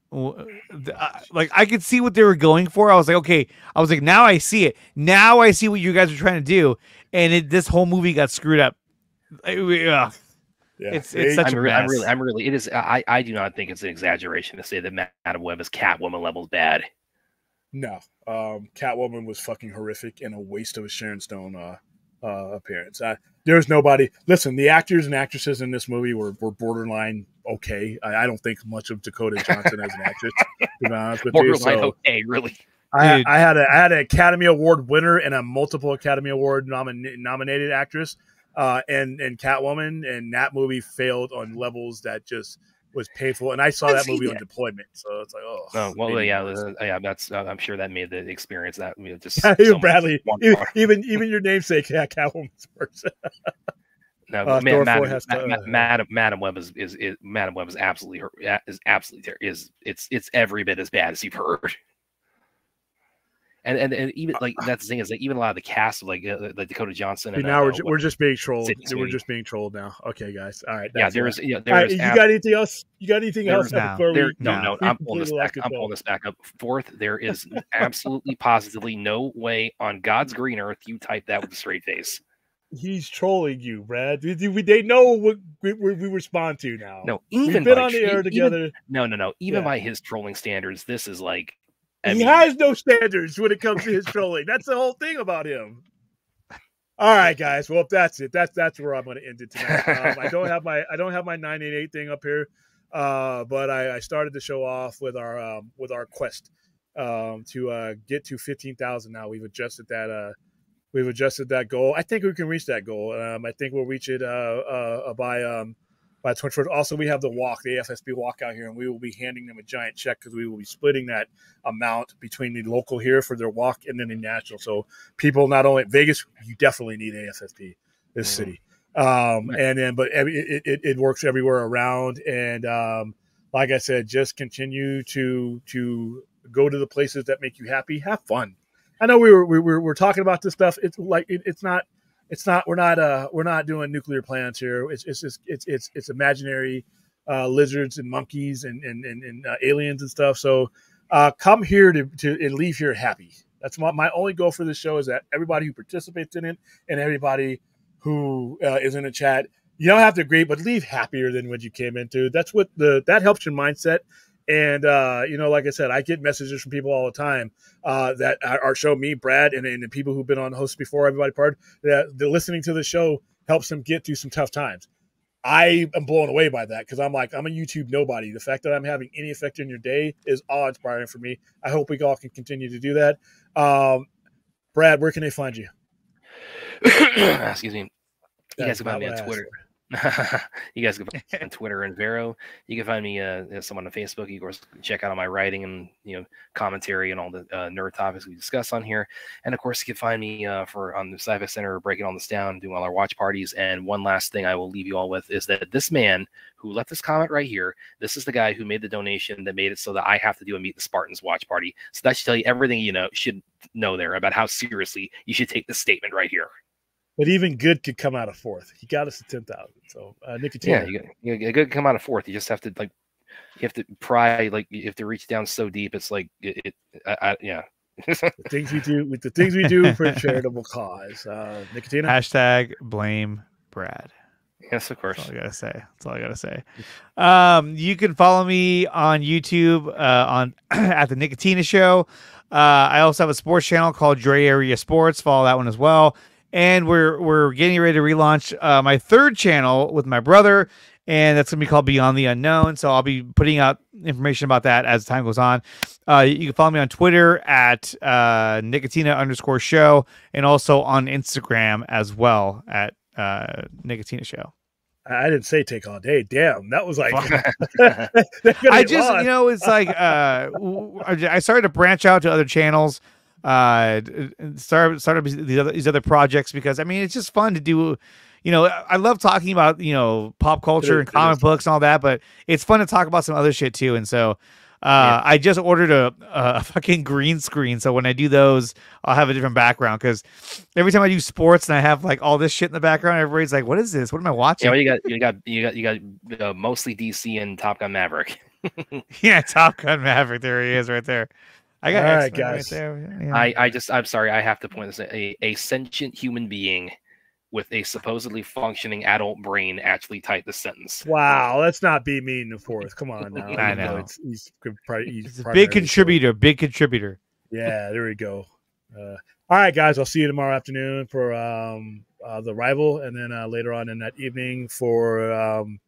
Like I could see what they were going for. I was like, okay. I was like, now I see it. Now I see what you guys are trying to do and it, this whole movie got screwed up. Yeah. It's it's such I'm, a re- I'm really I'm really it is I I do not think it's an exaggeration to say that Madame Web is Catwoman level bad. No, um, Catwoman was fucking horrific and a waste of a Sharon Stone uh, uh, appearance. Uh, there's nobody. Listen, the actors and actresses in this movie were, were borderline okay. I, I don't think much of Dakota Johnson as an actress. To be honest with borderline you, so, okay, really. I, I, had a I had an Academy Award winner and a multiple Academy Award nomin- nominated actress, uh, and and Catwoman, and that movie failed on levels that just was painful. And I saw that movie on deployment, so it's like, oh, oh well, yeah, uh, yeah, that's uh, I'm sure that made the experience that you know, just yeah, so Bradley, even even your namesake, yeah, Catwoman's worse. No, uh, man, Madam, to, uh, Madam, Madam Web is, is, is Madam Web is absolutely her is absolutely there is it's it's every bit as bad as you've heard and, and and even like that's the thing is like even a lot of the cast of like uh, like Dakota Johnson. And, now uh, we're, we're just being trolled. We're just being trolled now. Okay, guys. All right. Yeah, there's yeah there's. Right, you got anything else? You got anything else? No, there, we, no, no. I'm pulling this back. I'm pulling this back up. Fourth, there is absolutely positively no way on God's green earth you type that with a straight face. He's trolling you, Brad. They know what we, we, we respond to now. No, even We've been on the air together. Even, no, no, no. Even yeah. by his trolling standards, this is like I he mean, has no standards when it comes to his trolling. That's the whole thing about him. All right, guys. Well, that's it. That's that's where I'm going to end it tonight. Um, I don't have my I don't have my 988 thing up here, uh, but I, I, started the show off with our um, with our quest um, to uh, get to 15,000. Now we've adjusted that. Uh, we've adjusted that goal. I think we can reach that goal. Um, I think we'll reach it uh, uh, by 21st. Also, we have the walk, the AFSP walk out here, and we will be handing them a giant check because we will be splitting that amount between the local here for their walk and then the national. So people not only Vegas, you definitely need AFSP this mm-hmm. city. Um, and then, but it, it, it, works everywhere around. And um, like I said, just continue to to go to the places that make you happy. Have fun. I know we were we were, we are talking about this stuff. It's like it, it's not it's not we're not uh we're not doing nuclear plants here. It's it's just, it's it's it's imaginary uh, lizards and monkeys and and and, and uh, aliens and stuff. So uh, come here to, to and leave here happy. That's my, my only goal for this show is that everybody who participates in it and everybody who uh, is in the chat, you don't have to agree, but leave happier than what you came into. That's what the that helps your mindset. And uh, you know, like I said, I get messages from people all the time uh, that are show me, Brad, and, and the people who've been on hosts before, everybody part that the listening to the show helps them get through some tough times. I am blown away by that because I'm like, I'm a YouTube nobody. The fact that I'm having any effect in your day is awe inspiring for me. I hope we all can continue to do that. Um, Brad, where can they find you? Excuse me. You guys can find me on Twitter. you guys can find me on Twitter and Vero. You can find me uh, someone on Facebook. You can of course check out all my writing and you know commentary and all the uh, nerd topics we discuss on here. And of course, you can find me uh, for on the Sci-Fi Center breaking all this down, doing all our watch parties. And one last thing I will leave you all with is that this man who left this comment right here, this is the guy who made the donation that made it so that I have to do a Meet the Spartans watch party. So that should tell you everything you know should know there about how seriously you should take this statement right here. But even good could come out of fourth. He got us to ten thousand. So uh, Nickatina. Yeah, you, you, you good come out of fourth. You just have to like, you have to pry like you have to reach down so deep. It's like it. it I, I, yeah. the things we do with the things we do for a charitable cause. Uh, Nickatina. Hashtag blame Brad. Yes, of course. That's all I gotta say. That's all I gotta say. Um, you can follow me on YouTube uh, on at the Nickatina Show. Uh, I also have a sports channel called Dre Area Sports. Follow that one as well and we're we're getting ready to relaunch uh, my third channel with my brother, and that's gonna be called Beyond the Unknown. So I'll be putting out information about that as time goes on. Uh, you can follow me on Twitter at uh, Nickatina underscore show, and also on Instagram as well at uh, Nickatina Show. I didn't say take all day. Damn, that was like I just you know it's like uh, I started to branch out to other channels uh start start up these other these other projects because I mean it's just fun to do. You know, I love talking about you know pop culture and comic books and all that, but it's fun to talk about some other shit too. And so, uh, yeah. I just ordered a, a fucking green screen, so when I do those, I'll have a different background. Because every time I do sports and I have like all this shit in the background, everybody's like, "What is this? What am I watching?" Yeah, well, you got you got you got you got uh, mostly DC and Top Gun Maverick. yeah, Top Gun Maverick. There he is, right there. I got All right, guys. Right there. Yeah. I, I just I'm sorry, I have to point this out. A, a sentient human being with a supposedly functioning adult brain actually typed the sentence. Wow, let's not be mean to Forrest. Come on now. I know. It's, he's, he's, he's a big contributor, big contributor. Yeah, there we go. Uh, all right, guys. I'll see you tomorrow afternoon for um, uh, the rival, and then uh, later on in that evening for um,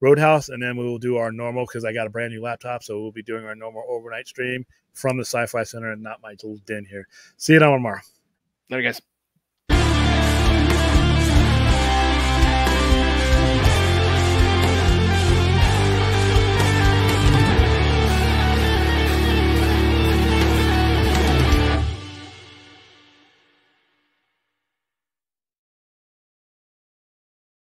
Roadhouse, and then we will do our normal because I got a brand new laptop, so we'll be doing our normal overnight stream from the Sci-Fi Center and not my little den here. See you tomorrow. Later, guys.